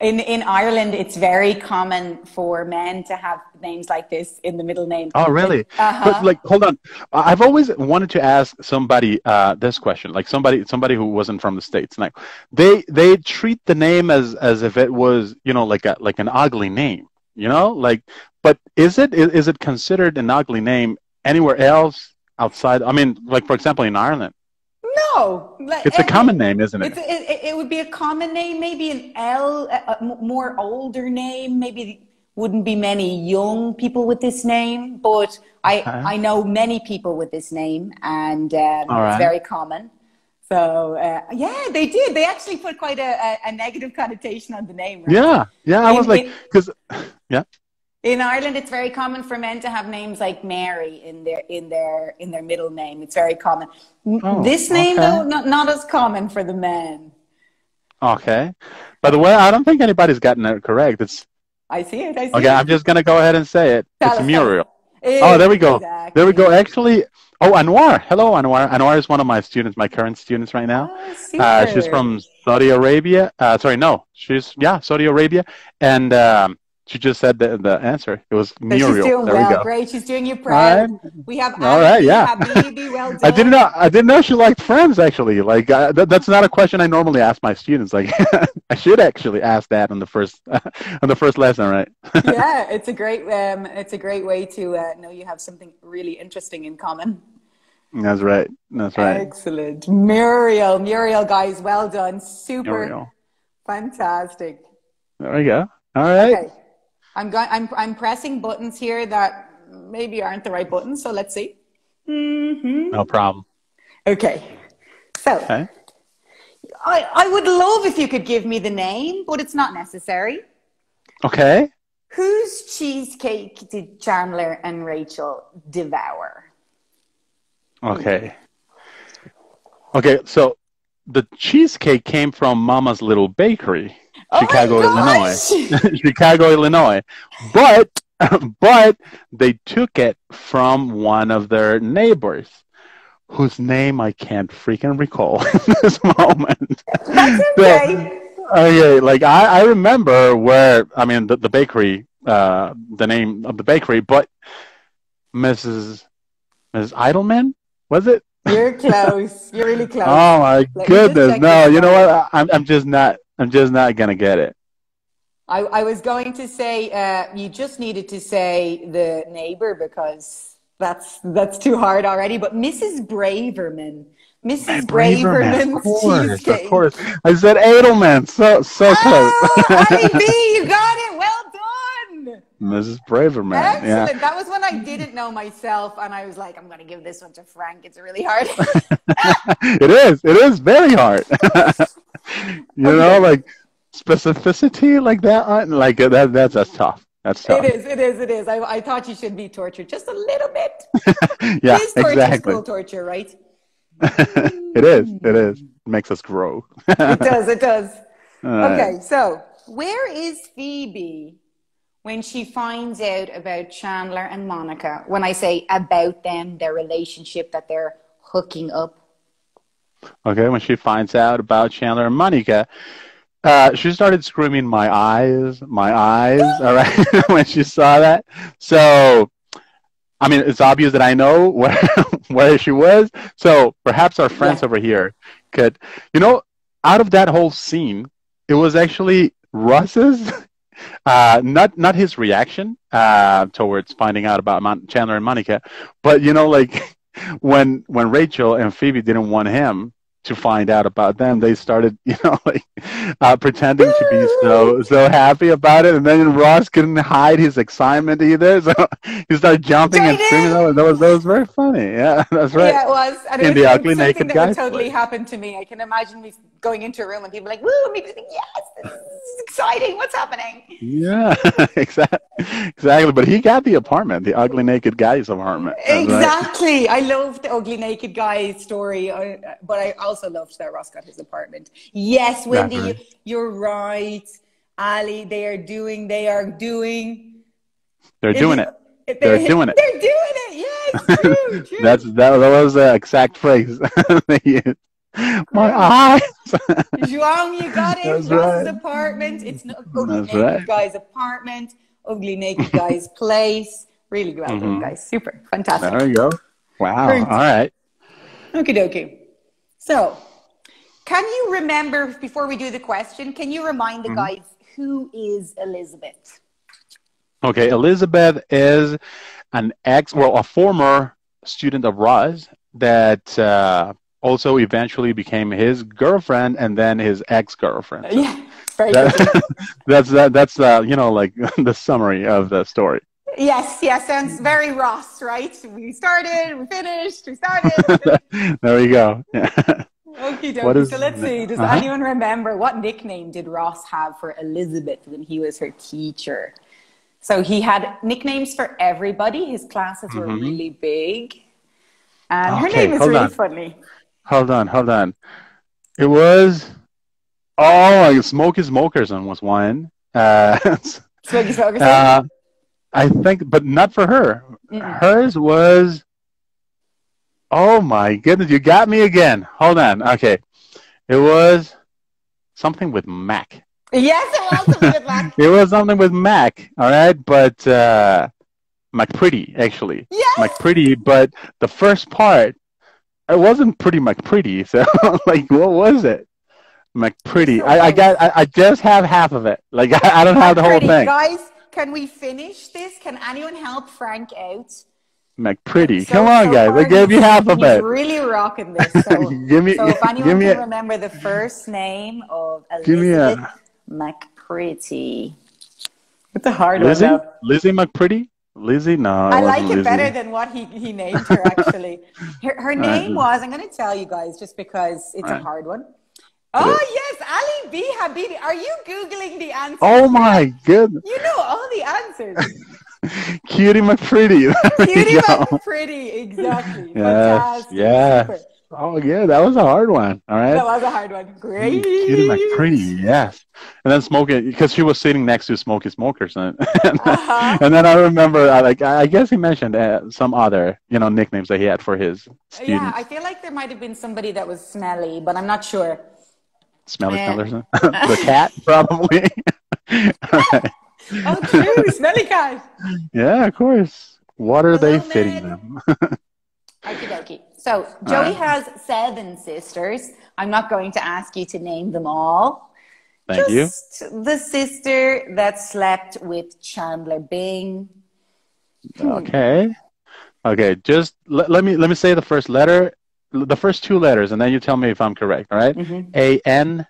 In in Ireland, it's very common for men to have names like this in the middle name. Oh, really? Uh-huh. But like, hold on. I've always wanted to ask somebody uh, this question, like somebody somebody who wasn't from the states. Like, they they treat the name as as if it was you know like a like an ugly name, you know, like. But is it is, is it considered an ugly name anywhere else outside? I mean, like for example, in Ireland, no, like, it's a common name, isn't it? it, it, it would be a common name, maybe an L, a, more older name, maybe wouldn't be many young people with this name, but I, Okay. I know many people with this name, and um, right. it's very common. So uh, yeah, they did. They actually put quite a, a, a negative connotation on the name. right? Yeah, yeah. I was like, because, yeah. In Ireland, it's very common for men to have names like Mary in their in their in their middle name. It's very common. Oh, this name, okay. though, not not as common for the men. Okay. By the way, I don't think anybody's gotten it correct. It's I see it. I see it. okay. it. I'm just gonna go ahead and say it. It's Muriel. It- Oh, there we go. There we go. Actually, oh, Anwar. Hello, Anwar. Anwar is one of my students, my current students right now. Oh, Uh, she's from Saudi Arabia. Uh, sorry, no, she's yeah, Saudi Arabia, and um, she just said the the answer. It was Muriel. she's doing there well. we go. Great. She's doing you All proud. right. We have All right, yeah. Habibi, well done. *laughs* I didn't know. I didn't know she liked Friends. Actually, like uh, th- that's not a question I normally ask my students. Like, *laughs* I should actually ask that on the first *laughs* on the first lesson, right? yeah, it's a great um, it's a great way to uh, know you have something really interesting in common. That's right. That's right. Excellent, Muriel. Muriel, guys, well done. Super, Muriel. fantastic. There we go. All right. Okay, I'm going. I'm I'm pressing buttons here that maybe aren't the right buttons. So let's see. hmm No problem. Okay, so Okay. I I would love if you could give me the name, but it's not necessary. Okay. Whose cheesecake did Chandler and Rachel devour? Okay. Okay. So the cheesecake came from Mama's Little Bakery, Chicago, gosh! Illinois. *laughs* Chicago, Illinois. But *laughs* but they took it from one of their neighbors, whose name I can't freaking recall *laughs* in this moment. That's okay. Okay, like I, I remember where I mean the, the bakery, uh, the name of the bakery, but Mrs. Mrs. Idleman was it? You're close. You're really close. Oh my just goodness! No, you know what? I'm I'm just not I'm just not gonna get it. I, I was going to say uh, you just needed to say the neighbor because that's that's too hard already. But Mrs. Braverman, Mrs. Braverman, of course, cheesecake. of course. I said Edelman, so so close. *laughs* Oh, IB, you got it. Well done. Mrs. Braverman, Excellent. yeah. That was when I didn't know myself, and I was like, I'm going to give this one to Frank. It's really hard. *laughs* it is. It is very hard. *laughs* *laughs* you know, like specificity like that. uh, Like that. That's that's tough. That's tough. it is. It is. It is. I, I thought you should be tortured just a little bit. *laughs* yeah, torture is exactly. cool torture, right? *laughs* it is. It is. It makes us grow. It does. It does. Okay, so where is Phoebe when she finds out about Chandler and Monica? When I say about them, their relationship that they're hooking up. Okay, when she finds out about Chandler and Monica, uh, she started screaming, "My eyes, my eyes!" *laughs* All right, *laughs* when she saw that. So, I mean, it's obvious that I know where *laughs* where she was. So perhaps our friends Yeah. over here could, you know, out of that whole scene, it was actually Ross's. Uh, not not his reaction uh, towards finding out about Mon- Chandler and Monica, but you know, like when when Rachel and Phoebe didn't want him to find out about them, they started, *laughs* you know, like uh, pretending to be so so happy about it, and then Ross couldn't hide his excitement either, *laughs* so he started jumping and screaming. in! That was, that was that was very funny. Yeah, *laughs* that's right. Yeah, it was. And In it the was, it Ugly something Naked that totally play. happen to me. I can imagine me going into a room and people like, "Woo!" and me just like, "Yes, this is exciting. What's happening?" Yeah, exactly, exactly. But he got the apartment, the ugly naked guy's apartment. That's right. Exactly. I love the ugly naked guy story, but I also loved that Ross got his apartment. Yes, Wendy, you, you're right. Ali, they are doing. They are doing. They're doing it. They're, They're doing it. *laughs* They're doing it. Yes, *laughs* true, true. That's that, that was the exact phrase. *laughs* My eyes. João, you got it. That's Ross's right. apartment. It's not ugly That's naked right. guy's apartment. Ugly naked guy's place. Really well done, Mhm. guys. Super, fantastic. There you go. Wow. All right. Okie dokie. So, can you remember, before we do the question, can you remind Mm-hmm. the guys who is Elizabeth? Okay. Elizabeth is an ex, well, a former student of Ross that uh, also eventually became his girlfriend and then his ex-girlfriend. So *laughs* Yeah. That, *laughs* that's that, that's uh, you know like *laughs* the summary of the story. Yes, yes, sounds very Ross, right? We started, we finished, we started. *laughs* there we go. *laughs* Yeah. Is- So let's see. Does Uh-huh. anyone remember what nickname did Ross have for Elizabeth when he was her teacher? So he had nicknames for everybody. His classes were Mhm. really big. And her name is really on. funny. Hold on, hold on. It was oh, like Smoky Smokerson was one. Uh, *laughs* Swiggy Ferguson. uh, I think, but not for her. Mm-mm. Hers was. Oh my goodness, you got me again. Hold on. Okay, it was something with Mac. yes, it was a bit like. It was something with Mac. All right, but uh, McPretty actually. Yes. Mac Pretty. but the first part, it wasn't pretty Mac Pretty. *laughs* So, like, what was it? McPretty. So I, I got. I, I just have half of it. Like, I, *laughs* I don't have the whole Pretty. thing. Guys, can we finish this? Can anyone help Frank out? McPretty. So- Come on, so guys. I gave you half of he's it. really rocking this. *laughs* So, give me. so if *laughs* anyone give me. can A, remember the first name of *laughs* me a- Elizabeth McPretty. It's a hard Lizzie. one. though. Lizzie McPretty. Lizzie. No. I like it Lizzie. better than what he, he named her, actually. her, her name was, I'm going to tell you guys just because it's a hard one. Oh, yes, Ali B. Habibi. Are you Googling the answer? Oh my goodness. You know all the answers. *laughs* Cutie McPretty. *laughs* There we Cutie go. McPretty, exactly. *laughs* Yes, Fantastic. Super. Oh yeah, that was a hard one. All right. That was a hard one. Great. Cutie McPretty, yes. And then Smokey, because she was sitting next to Smokey Smokers, and, and, Uh-huh. and then I remember, uh, like, I guess he mentioned uh, some other, you know, nicknames that he had for his students. Yeah. I feel like there might have been somebody that was smelly, but I'm not sure. Smelly. Smellerson, *laughs* the cat, probably. Right. Oh, true, smelly cat. Yeah, of course. What are they fitting Ned. them? *laughs* Okie dokie. So Joey Alright. has seven sisters. I'm not going to ask you to name them all. Thank you. Just the sister that slept with Chandler Bing. Hmm. Okay. Okay. Just let, let me let me say the first letter, the first two letters, and then you tell me if I'm correct. All right. Mhm. A N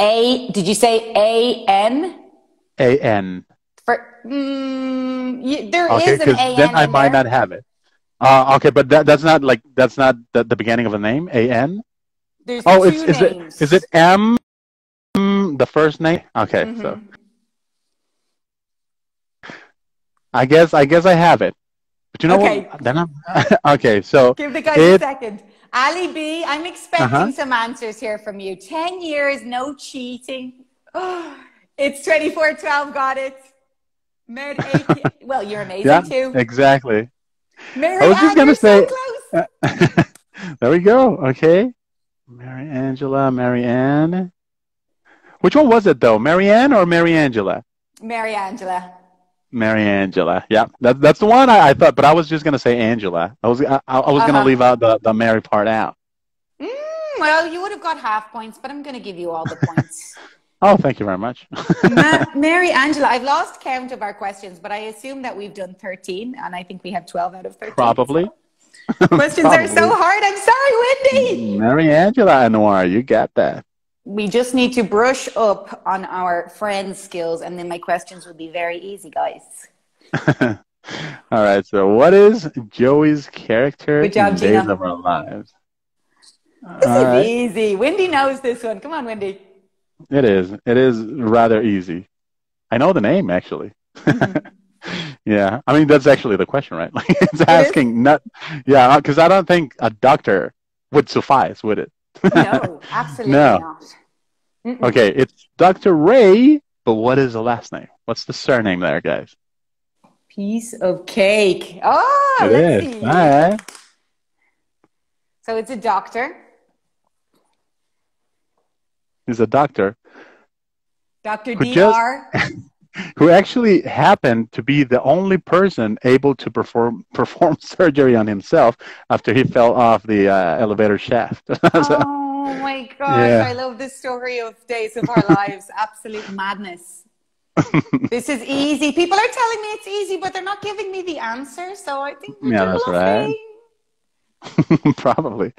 A. Did you say A N? A N. For mm, you, there Okay, is an because A N. then I might there. not have it. Uh, okay, but that, that's not like that's not the, the beginning of a name. A N. There's Oh, it's is names. it is it M? The first name. Okay, so Mhm. I guess I guess I have it. But you know Okay. what? Then I'm *laughs* okay. So Give the guys a second. Ali B, I'm expecting Uh-huh. some answers here from you. 10 years, no cheating. *sighs* it's 2412, got it. Med 18. *laughs* well, you're amazing yeah, too. exactly. Mary I was just gonna say- so close. *laughs* there we go. Okay. Mary Angela, Mary Ann. Which one was it though? Mary Ann or Mary Angela? Mary Angela. Mary Angela. Yeah, that, that's the one I, I thought, but I was just gonna say Angela. I was I, I was gonna Uh-huh. leave out the, the Mary part out. Mm, well, you would have got half points, but I'm going to give you all the points. *laughs* Oh, thank you very much. Ma- *laughs* Mary Angela, I've lost count of our questions, but I assume that we've done 13, and I think we have 12 out of 13. Probably. Questions are so hard. I'm sorry, Wendy. Mary Angela Noir, you got that. We just need to brush up on our friend skills, and then my questions will be very easy, guys. *laughs* All right. So, what is Joey's character job, in Days of Our Lives? This All is right. easy. Wendy knows this one. Come on, Wendy. It is. It is rather easy. I know the name actually. Mm-hmm. *laughs* yeah. I mean, that's actually the question, right? *laughs* Like, it's asking not. Yeah, because I don't think a doctor would suffice, would it? *laughs* No, absolutely No. not. Mm-mm. Okay, it's Dr. Ray, but what is the last name? What's the surname there, guys? Piece of cake. Oh, It let's is. see. Right. So it's a doctor, He's a doctor Dr. Who just- Dr. *laughs* who actually happened to be the only person able to perform *laughs* perform surgery on himself after he fell off the uh, elevator shaft. *laughs* So- Oh my gosh, Yeah. I love the story of Days of Our Lives. Absolute madness. *laughs* this is easy. People are telling me it's easy, but they're not giving me the answer. So I think we're Yeah, that's right. Probably.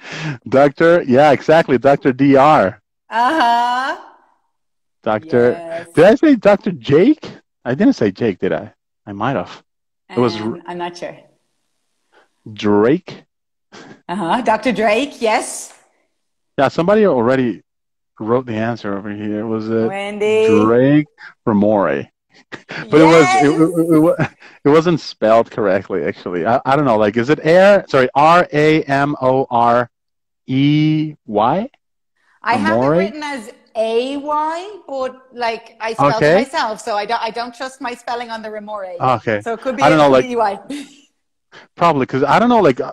Doctor, yeah, exactly. Dr. DR. Uh huh. Doctor. Yes. Did I say Doctor Jake? I didn't say Jake, did I? I might have. It was Um, I'm not sure. Drake. Uh huh. Dr. Drake, yes. Yeah, somebody already wrote the answer over here. Was it Wendy. Drake Ramore? *laughs* But it was it, it, it, it wasn't spelled correctly actually. I, I don't know. Like, is it air? Sorry, R A M O R E Y. I have it written as A Y, but like I spelled Okay. it myself, so I don't I don't trust my spelling on the Remore. Okay, So it could be I don't know, like- probably because I don't know. Like, I,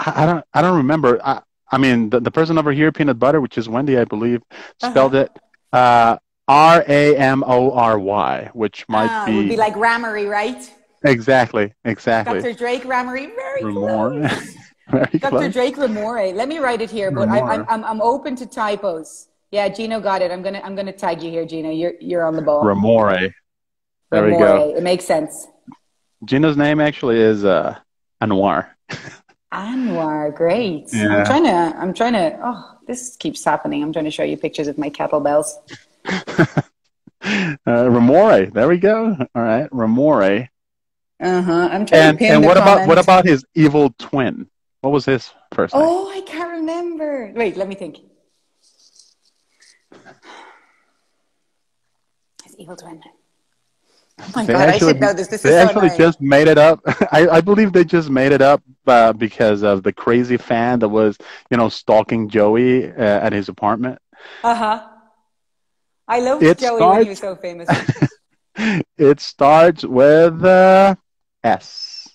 I don't I don't remember. I, I mean, the, the person over here, peanut butter, which is Wendy, I believe, spelled it uh, R A M O R Y, which might Ah, be, would be like Ramery, right? exactly exactly Dr. Drake Ramery, very. *laughs* Very Dr. close. Drake Ramore. Let me write it here, but I, I'm, I'm I'm open to typos. Yeah, Gino got it. I'm gonna I'm gonna tag you here, Gino. You're you're on the ball. Ramore. There we go. It makes sense. Gino's name actually is uh, Anwar. *laughs* Anwar, great. Yeah. I'm trying to, I'm trying to, oh, this keeps happening. I'm trying to show you pictures of my kettlebells. *laughs* uh, Ramore. There we go. All right, Ramore. Uh huh. I'm trying And to pin and what about what about his evil twin? What was his first name? Oh, I can't remember. Wait, let me think. His evil twin. Oh my They god, I actually- should know this. This they is so actually annoying. just made it up. *laughs* I, I believe they just made it up uh, because of the crazy fan that was, you know, stalking Joey uh, at his apartment. Uh huh. I loved It Joey when he was so famous. *laughs* It starts with uh, S.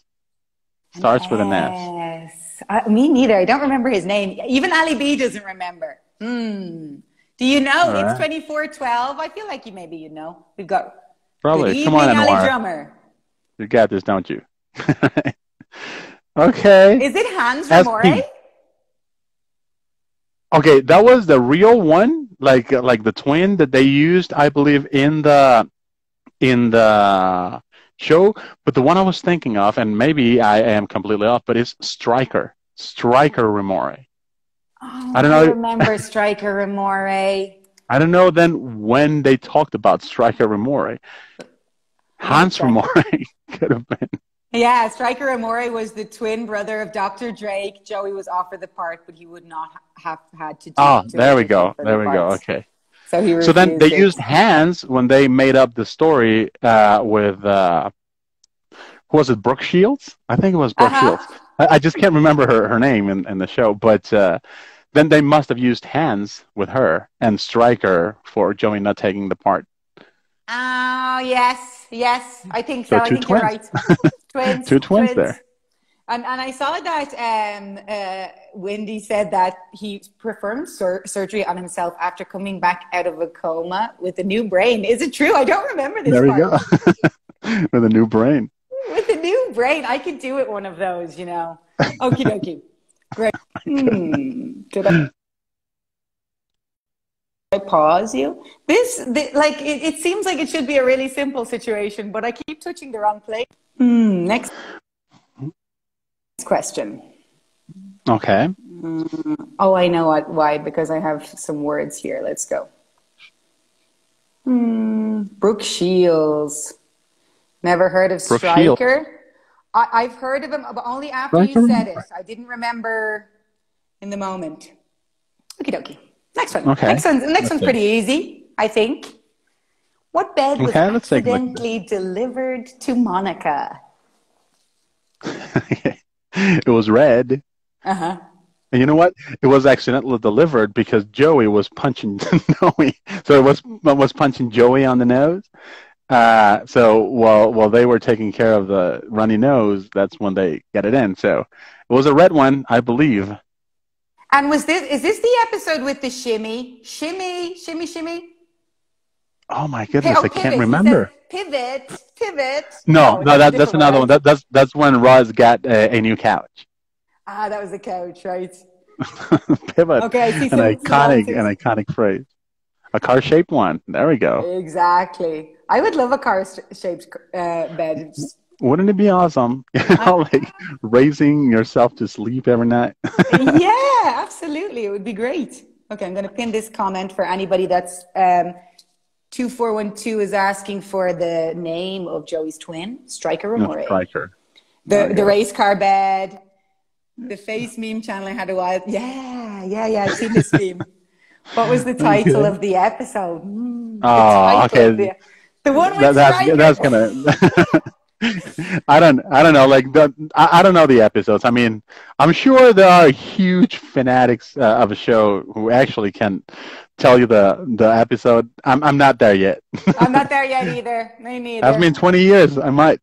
Starts with an S. Me neither. I don't remember his name. Even Ali B doesn't remember. Hmm. Do you know? All It's right. 2412. I feel like you maybe you know. We've got Probably. Good Come evening, on, Ali Drummer. You got this, don't you? *laughs* okay. Is it Hans. Ramore? Okay, that was the real one, like like the twin that they used, I believe, in the in the show. But the one I was thinking of, and maybe I am completely off, but it's Striker, Striker Ramore. Oh, I don't know. I remember Striker Remore. I don't know then when they talked about Striker Remore. Hans Remore *laughs* could have been. Yeah, Striker Ramore was the twin brother of Dr. Drake. Joey was offered the part, but he would not have had to do Oh, to there we go. There the we go. Okay. So he So then they it. used Hans when they made up the story uh, with uh, who was it? Brooke Shields? I think it was Brooke Uh-huh. Shields. I, I just can't remember her, her name in, in the show, but uh, then they must have used Hans with her and Stryker for Joey not taking the part. Oh, yes, yes. I think so. So I think you're right. twins. *laughs* twins. Two twins there. And, and I saw that um, uh, Wendy said that he performed sur- surgery on himself after coming back out of a coma with a new brain. Is it true? I don't remember this There we part. go. *laughs* with a new brain. With a new brain, I could do it one of those, you know. Okie dokie. Great. Hmm. Did I, I pause you? This, the, like, it, it seems like it should be a really simple situation, but I keep touching the wrong place. Hmm. Next question. Okay. Oh, I know what, why, because I have some words here. Let's go. Hmm. Brooke Shields. Never heard of Brooke Shields. I, I've heard of him, but only after you said it. I didn't remember in the moment. Okie dokie. Next one. Okay. Next one's, next Let's one's see. pretty easy, I think. What bed was Okay, take accidentally delivered to Monica? *laughs* it was red. Uh huh. And you know what? It was accidentally delivered because Joey was punching *laughs* Joey. So it was was punching Joey on the nose. Uh, so while while they were taking care of the runny nose, that's when they get it in. So it was a red one, I believe. And was this is this the episode with the shimmy, shimmy, shimmy, shimmy? Oh my goodness, oh, I can't remember. Pivot, pivot. No, no, a that, that's another one. That, that's that's when Ross got a, a new couch. Ah, that was the couch, right? *laughs* Pivot. Okay, I see an iconic, an iconic phrase. A car-shaped one. There we go. Exactly. I would love a car-shaped uh, bed. Wouldn't it be awesome? *laughs* You know, like raising yourself to sleep every night. *laughs* yeah, absolutely. It would be great. Okay, I'm going to pin this comment for anybody that's um, 2412 is asking for the name of Joey's twin, Striker No, Striker. The, the race car bed, *laughs* the face meme channel I had a while. Yeah, yeah, yeah. I've seen this meme. What was the title of the episode? The Oh, okay. The, the one with That, that's that's gonna. *laughs* I don't I don't know like the, I, I don't know the episodes. I mean, I'm sure there are huge *laughs* fanatics uh, of a show who actually can tell you the the episode. I'm I'm not there yet. I'm not there *laughs* yet either. Me neither. That's been 20 years. I might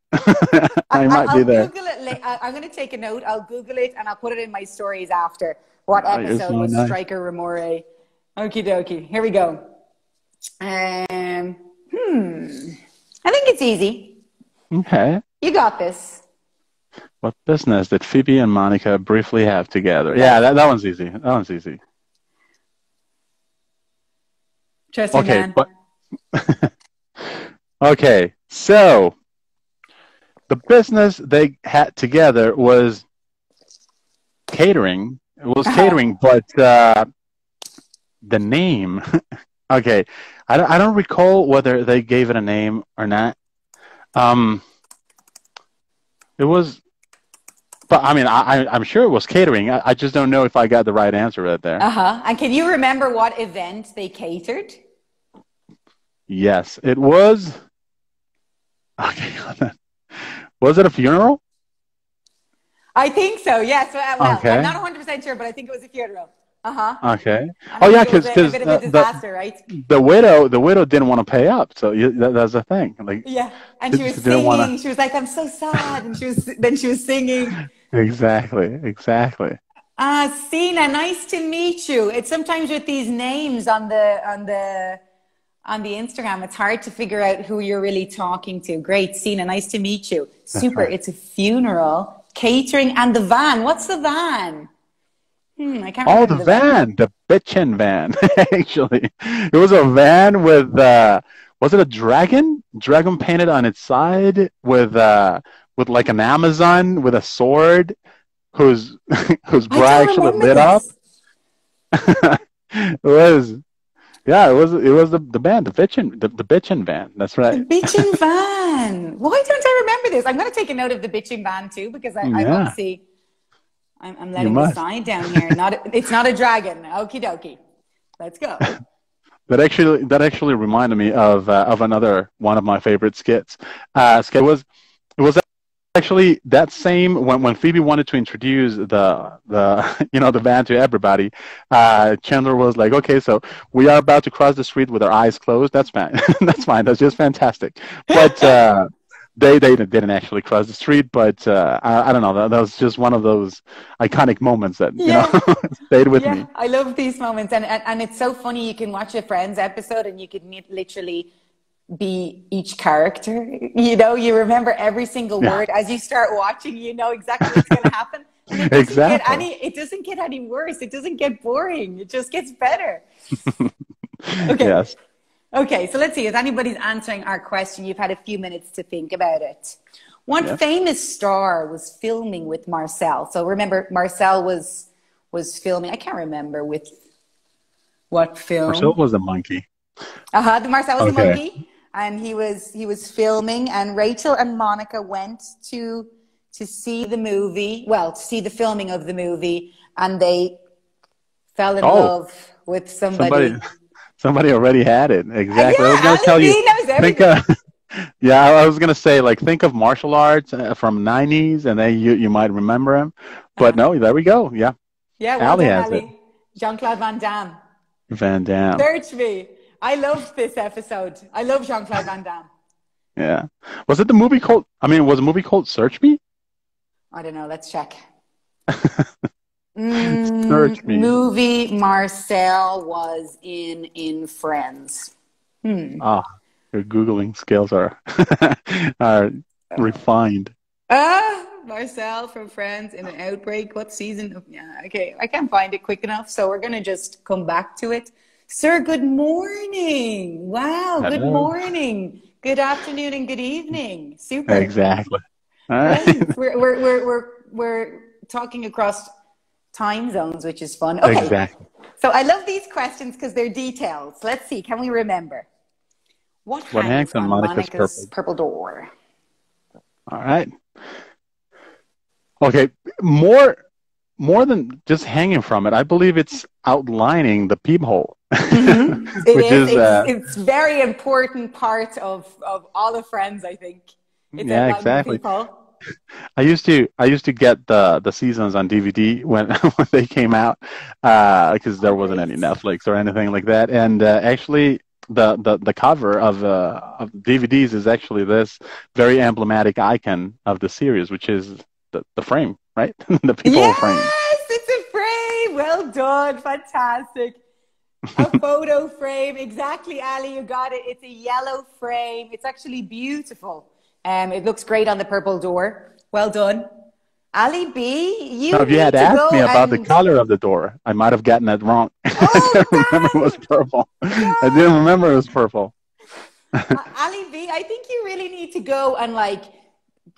I might will be there. Google it. I- I'm going to take a note. I'll Google it and I'll put it in my stories after. What Oh, episode so was nice. Striker Ramore? Okie dokie. Here we go. Um, hmm. I think it's easy. Okay. You got this. What business did Phoebe and Monica briefly have together? Yeah, that, that one's easy. That one's easy. Trust Okay, man. but *laughs* okay, so the business they had together was catering. It was Uh-huh. catering, but uh, the name. *laughs* okay, I don't, I don't recall whether they gave it a name or not. Um, it was, but I mean, I, I'm sure it was catering. I, I just don't know if I got the right answer right there. Uh huh. And can you remember what event they catered? Yes, it was. Okay, was it a funeral? I think so. Yes. Well, well Okay. I'm not 100 percent sure, but I think it was a funeral. Uh huh. Okay. Oh, yeah, 'cause- a 'cause, bit of uh, a the- disaster, right? The widow, the widow didn't want to pay up, so you, that, that's the thing. Like Yeah, and she was singing. wanna- She was like, "I'm so sad," and she was then she was singing. exactly, exactly. Ah, Sina, nice to meet you. It's sometimes with these names on the on the on the Instagram, it's hard to figure out who you're really talking to. Great, Sina, nice to meet you. Super. right. It's a funeral, catering, and the van. What's the van? Hmm, I can't Oh, remember the van, the bitchin' van. *laughs* Actually, it was a van with uh, was it a dragon? Dragon painted on its side with uh, with like an Amazon with a sword, whose *laughs* whose bra actually lit up. *laughs* it was, yeah, it was it was the the band, the bitchin' the, the bitchin' van. That's right. The bitchin' van. Why don't I remember this? I'm going to take a note of the bitchin' van too because I, I Yeah. obviously I'm, I'm letting the sign down here. Not a- it's not a dragon. Okie dokie. Let's go. *laughs* That actually that actually reminded me of uh, of another one of my favorite skits. Uh, skit was it was actually that same when when Phoebe wanted to introduce the the *laughs* you know the van to everybody. Uh, Chandler was like, "Okay, so we are about to cross the street with our eyes closed. That's fine. *laughs* That's fine. That's just fantastic." But uh, they they didn't actually cross the street. But uh, I, I don't know. That, that was just one of those iconic moments that Yeah. you know *laughs* stayed with yeah, me. I love these moments, and, and and it's so funny. You can watch a Friends episode, and you can literally be each character. *laughs* You know, you remember every single Yeah. word as you start watching. You know exactly what's going *laughs* to happen. And it doesn't get Exactly. any. It doesn't get any worse. It doesn't get boring. It just gets better. Okay. Yes. Okay, so let's see. If anybody's answering our question, you've had a few minutes to think about it. What Yeah. famous star was filming with Marcel? So remember, Marcel was was filming. I can't remember with what film. Marcel was a monkey. Uh-huh, the Marcel was Okay. a monkey, and he was he was filming, and Rachel and Monica went to to see the movie. Well, to see the filming of the movie, and they fell in Oh. love with somebody. Somebody, somebody already had it. Exactly. I was going to tell you. B Think, uh, *laughs* yeah, I was going to say like think of martial arts uh, from '90s, and then you you might remember him. But no, there we go. Yeah, Yeah, well Ali done, has Ali. Jean-Claude Van Damme. Van Damme. Search me. I loved this episode. I love Jean-Claude Van Damme. Yeah. Was it the movie called? I mean, was the movie called Search Me? I don't know. Let's check. *laughs* Mm. Movie Marcel was in in Friends. Hmm. Ah, your googling skills are *laughs* are refined. Ah, Marcel from Friends in an outbreak. What season? Of, yeah, okay. I can't find it quick enough, so we're gonna just come back to it. Sir, good morning. Wow, good morning. Good afternoon and good evening. Super. Exactly. All. Right. we're, we're, we're, we're, we're talking across time zones, which is fun. Okay. Exactly. So I love these questions because they're details. Let's see. Can we remember? What, What hangs hangs on on Monica's Monica's purple door? All right. Okay, more more than just hanging from it, I believe it's outlining the peephole, *laughs* It which is. is, uh, it's, it's very important part of, of all the friends, I think. It's Yeah, exactly. I used to I used to get the the seasons on DVD when *laughs* when they came out because there wasn't any Netflix or anything like that. And uh, actually, the, the the cover of uh, of DVDs is actually this very emblematic icon of the series, which is the, the frame, right? *laughs* the people Yes, frame. Yes, it's a frame. Well done. Fantastic. A *laughs* photo frame. Exactly, Ali. You got it. It's a yellow frame. It's actually beautiful. Um, it looks great on the purple door. Well done. Ali B, you Now, if you had to asked me about the color of the door, I might have gotten it wrong. *laughs* I Oh, didn't remember it was purple. I didn't remember it was purple. Ali B, I think you really need to go and like,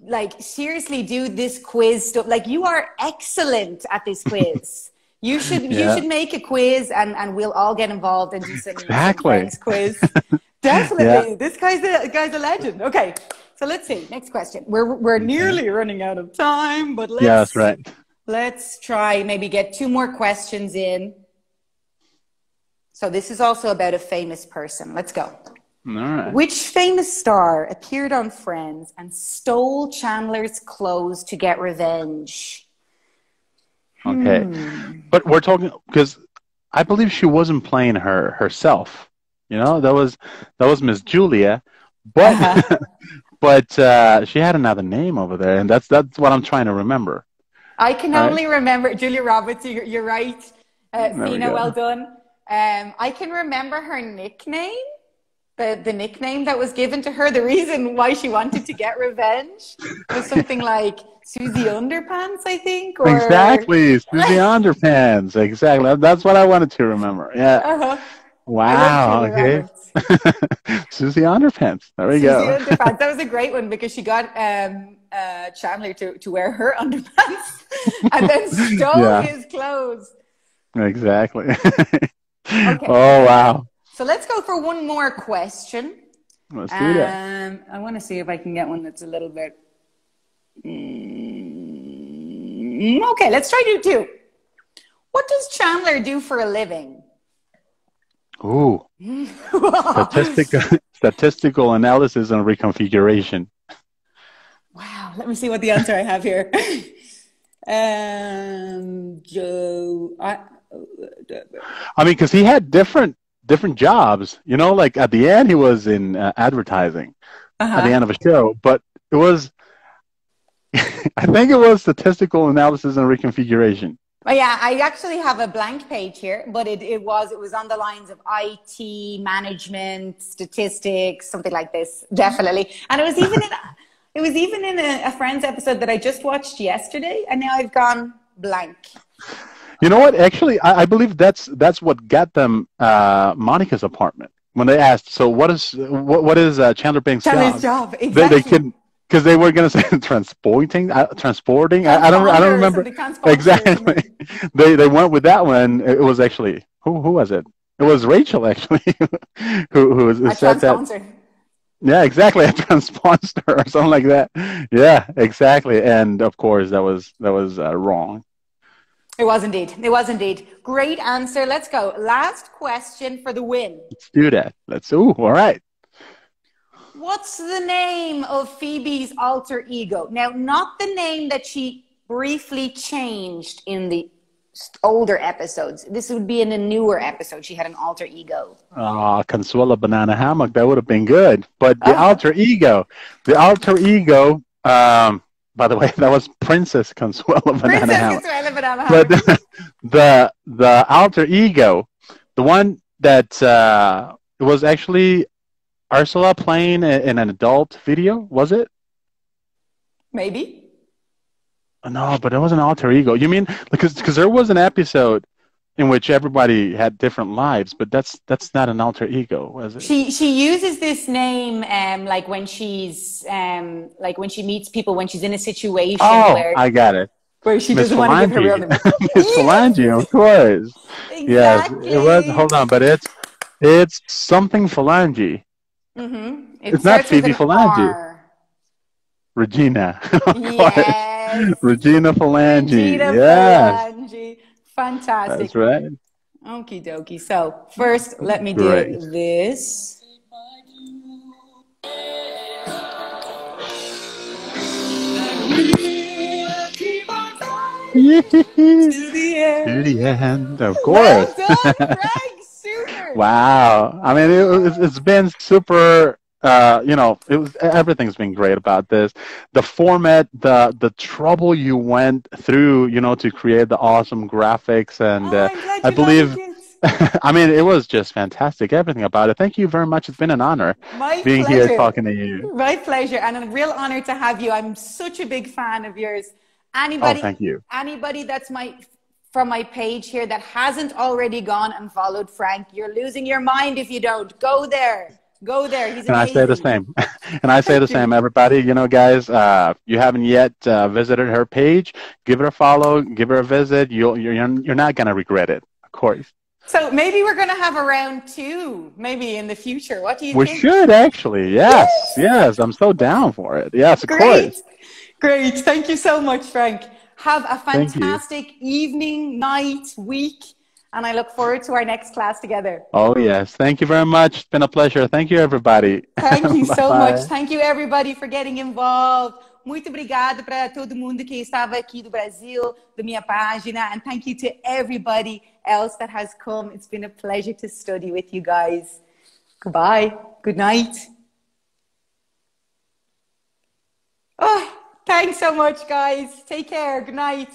like seriously do this quiz stuff. Like you are excellent at this quiz. You *laughs* should yeah. you should make a quiz and, and we'll all get involved and do some, Exactly. quiz. *laughs* Definitely, this guy's a guy's a legend. Okay, so let's see. Next question. We're we're nearly running out of time, but let's Yeah, that's right. Let's try maybe get two more questions in. So this is also about a famous person. Let's go. All right. Which famous star appeared on Friends and stole Chandler's clothes to get revenge? Okay. Hmm. But we're talking because I believe she wasn't playing her herself. You know, that was that was Miss Julia, but Uh-huh. *laughs* but uh, she had another name over there, and that's that's what I'm trying to remember. I can Right. only remember Julia Roberts. You're, you're right, uh, we Well done. Um, I can remember her nickname, the the nickname that was given to her. The reason why she wanted to get revenge was something like Susie Underpants, I think. Or, Exactly, Susie *laughs* Underpants. Exactly, that's what I wanted to remember. Yeah. Uh-huh. Wow. I love Julia Okay. Roberts. Susie Underpants. There we Susie go. Underpants. *laughs* That was a great one because she got um, uh, Chandler to, to wear her *laughs* underpants and then *laughs* stole Yeah. his clothes. Exactly. Oh wow. So let's go for one more question. Let's do that. Um, I want to see if I can get one that's a little bit. Mm, okay, let's try to do two. What does Chandler do for a living? Ooh. Statistical *laughs* statistical analysis and reconfiguration. Wow, let me see what the answer I have here. *laughs* um, Joe, I, I mean, because he had different different jobs. You know, like at the end he was in uh, advertising at the uh-huh. end of a show, but it was. *laughs* I think it was statistical analysis and reconfiguration. Oh, yeah, I actually have a blank page here, but it, it was it was on the lines of IT management, statistics, something like this, definitely. And it was even in *laughs* it was even in a, a Friends episode that I just watched yesterday, and now I've gone blank. You know what? Actually, I, I believe that's that's what got them uh, Monica's apartment when they asked. So what is what, what is uh, Chandler Bing's Chandler's job? job, They, exactly. they couldn't because they were gonna *laughs* say transporting, uh, transporting. I, I don't I don't remember exactly. *laughs* they they went with that one. It was actually who who was it? It was Rachel actually *laughs* who who, who A said that. Yeah, exactly. A transponder or something like that. Yeah, exactly. And of course, that was that was uh, wrong. It was indeed. It was indeed. Great answer. Let's go. Last question for the win. Let's do that. Let's. Ooh, all right. What's the name of Phoebe's alter ego? Now, not the name that she briefly changed in the older episodes. This would be in a newer episode. She had an alter ego. Ah, Consuela Banana Hammock. That would have been good. But the Oh. alter ego, the alter ego. Um, by the way, *laughs* that was Princess Consuela Banana Princess Hammock. Consuela Banana Hammock. But Hammock. *laughs* the the alter ego, the one that uh, was actually Ursula playing in an adult video, was it? Maybe. No, but it was an alter ego. You mean because because there was an episode in which everybody had different lives, but that's that's not an alter ego, was it? She she uses this name um like when she's um like when she meets people when she's in a situation oh, where I got it. Where she Miss doesn't want to give her real name. *laughs* Miss Phalange, of course. Exactly. Yes, it was. Hold on, but it's it's something Phalange. Mm-hmm. It's not Phoebe an Phalange. R. Regina. Yes. *laughs* Regina Phalange. Regina yes. Phalange. Fantastic. That's right. Okie dokie. So first, let me do this. *laughs* to To the end. the end, of Well course. done, Greg. Super. Wow. I mean, it, it's- it's been super. Uh, you know, it was everything's been great about this. The format, the the trouble you went through, you know, to create the awesome graphics, and Oh, uh, I believe. *laughs* I mean, it was just fantastic. Everything about it. Thank you very much. It's been an honor My being pleasure. here talking to you. My pleasure, and a real honor to have you. I'm such a big fan of yours. Oh, Anybody, thank you. anybody that's my from my page here that hasn't already gone and followed Frank, you're losing your mind if you don't. Go there. Go there. He's And I say the same. *laughs* and I say the same, everybody. You know, guys, uh, you haven't yet uh, visited her page. Give her a follow. Give her a visit. You'll, you're, you're not going to regret it, of course. So maybe we're going to have a round two, maybe in the future. What do you We think? We should actually. Yes, yes. I'm so down for it. Yes, of Great. course. Great. Thank you so much, Frank. Have a fantastic evening, night, week, and I look forward to our next class together. Oh, yes. Thank you very much. It's been a pleasure. Thank you, everybody. Thank you so *laughs* much. Thank you everybody for getting involved. Muito obrigada para todo mundo que estava aqui do Brasil, da minha página, and thank you to everybody else that has come. It's been a pleasure to study with you guys. Goodbye. Good night. Oh, thanks so much, guys. Take care. Good night.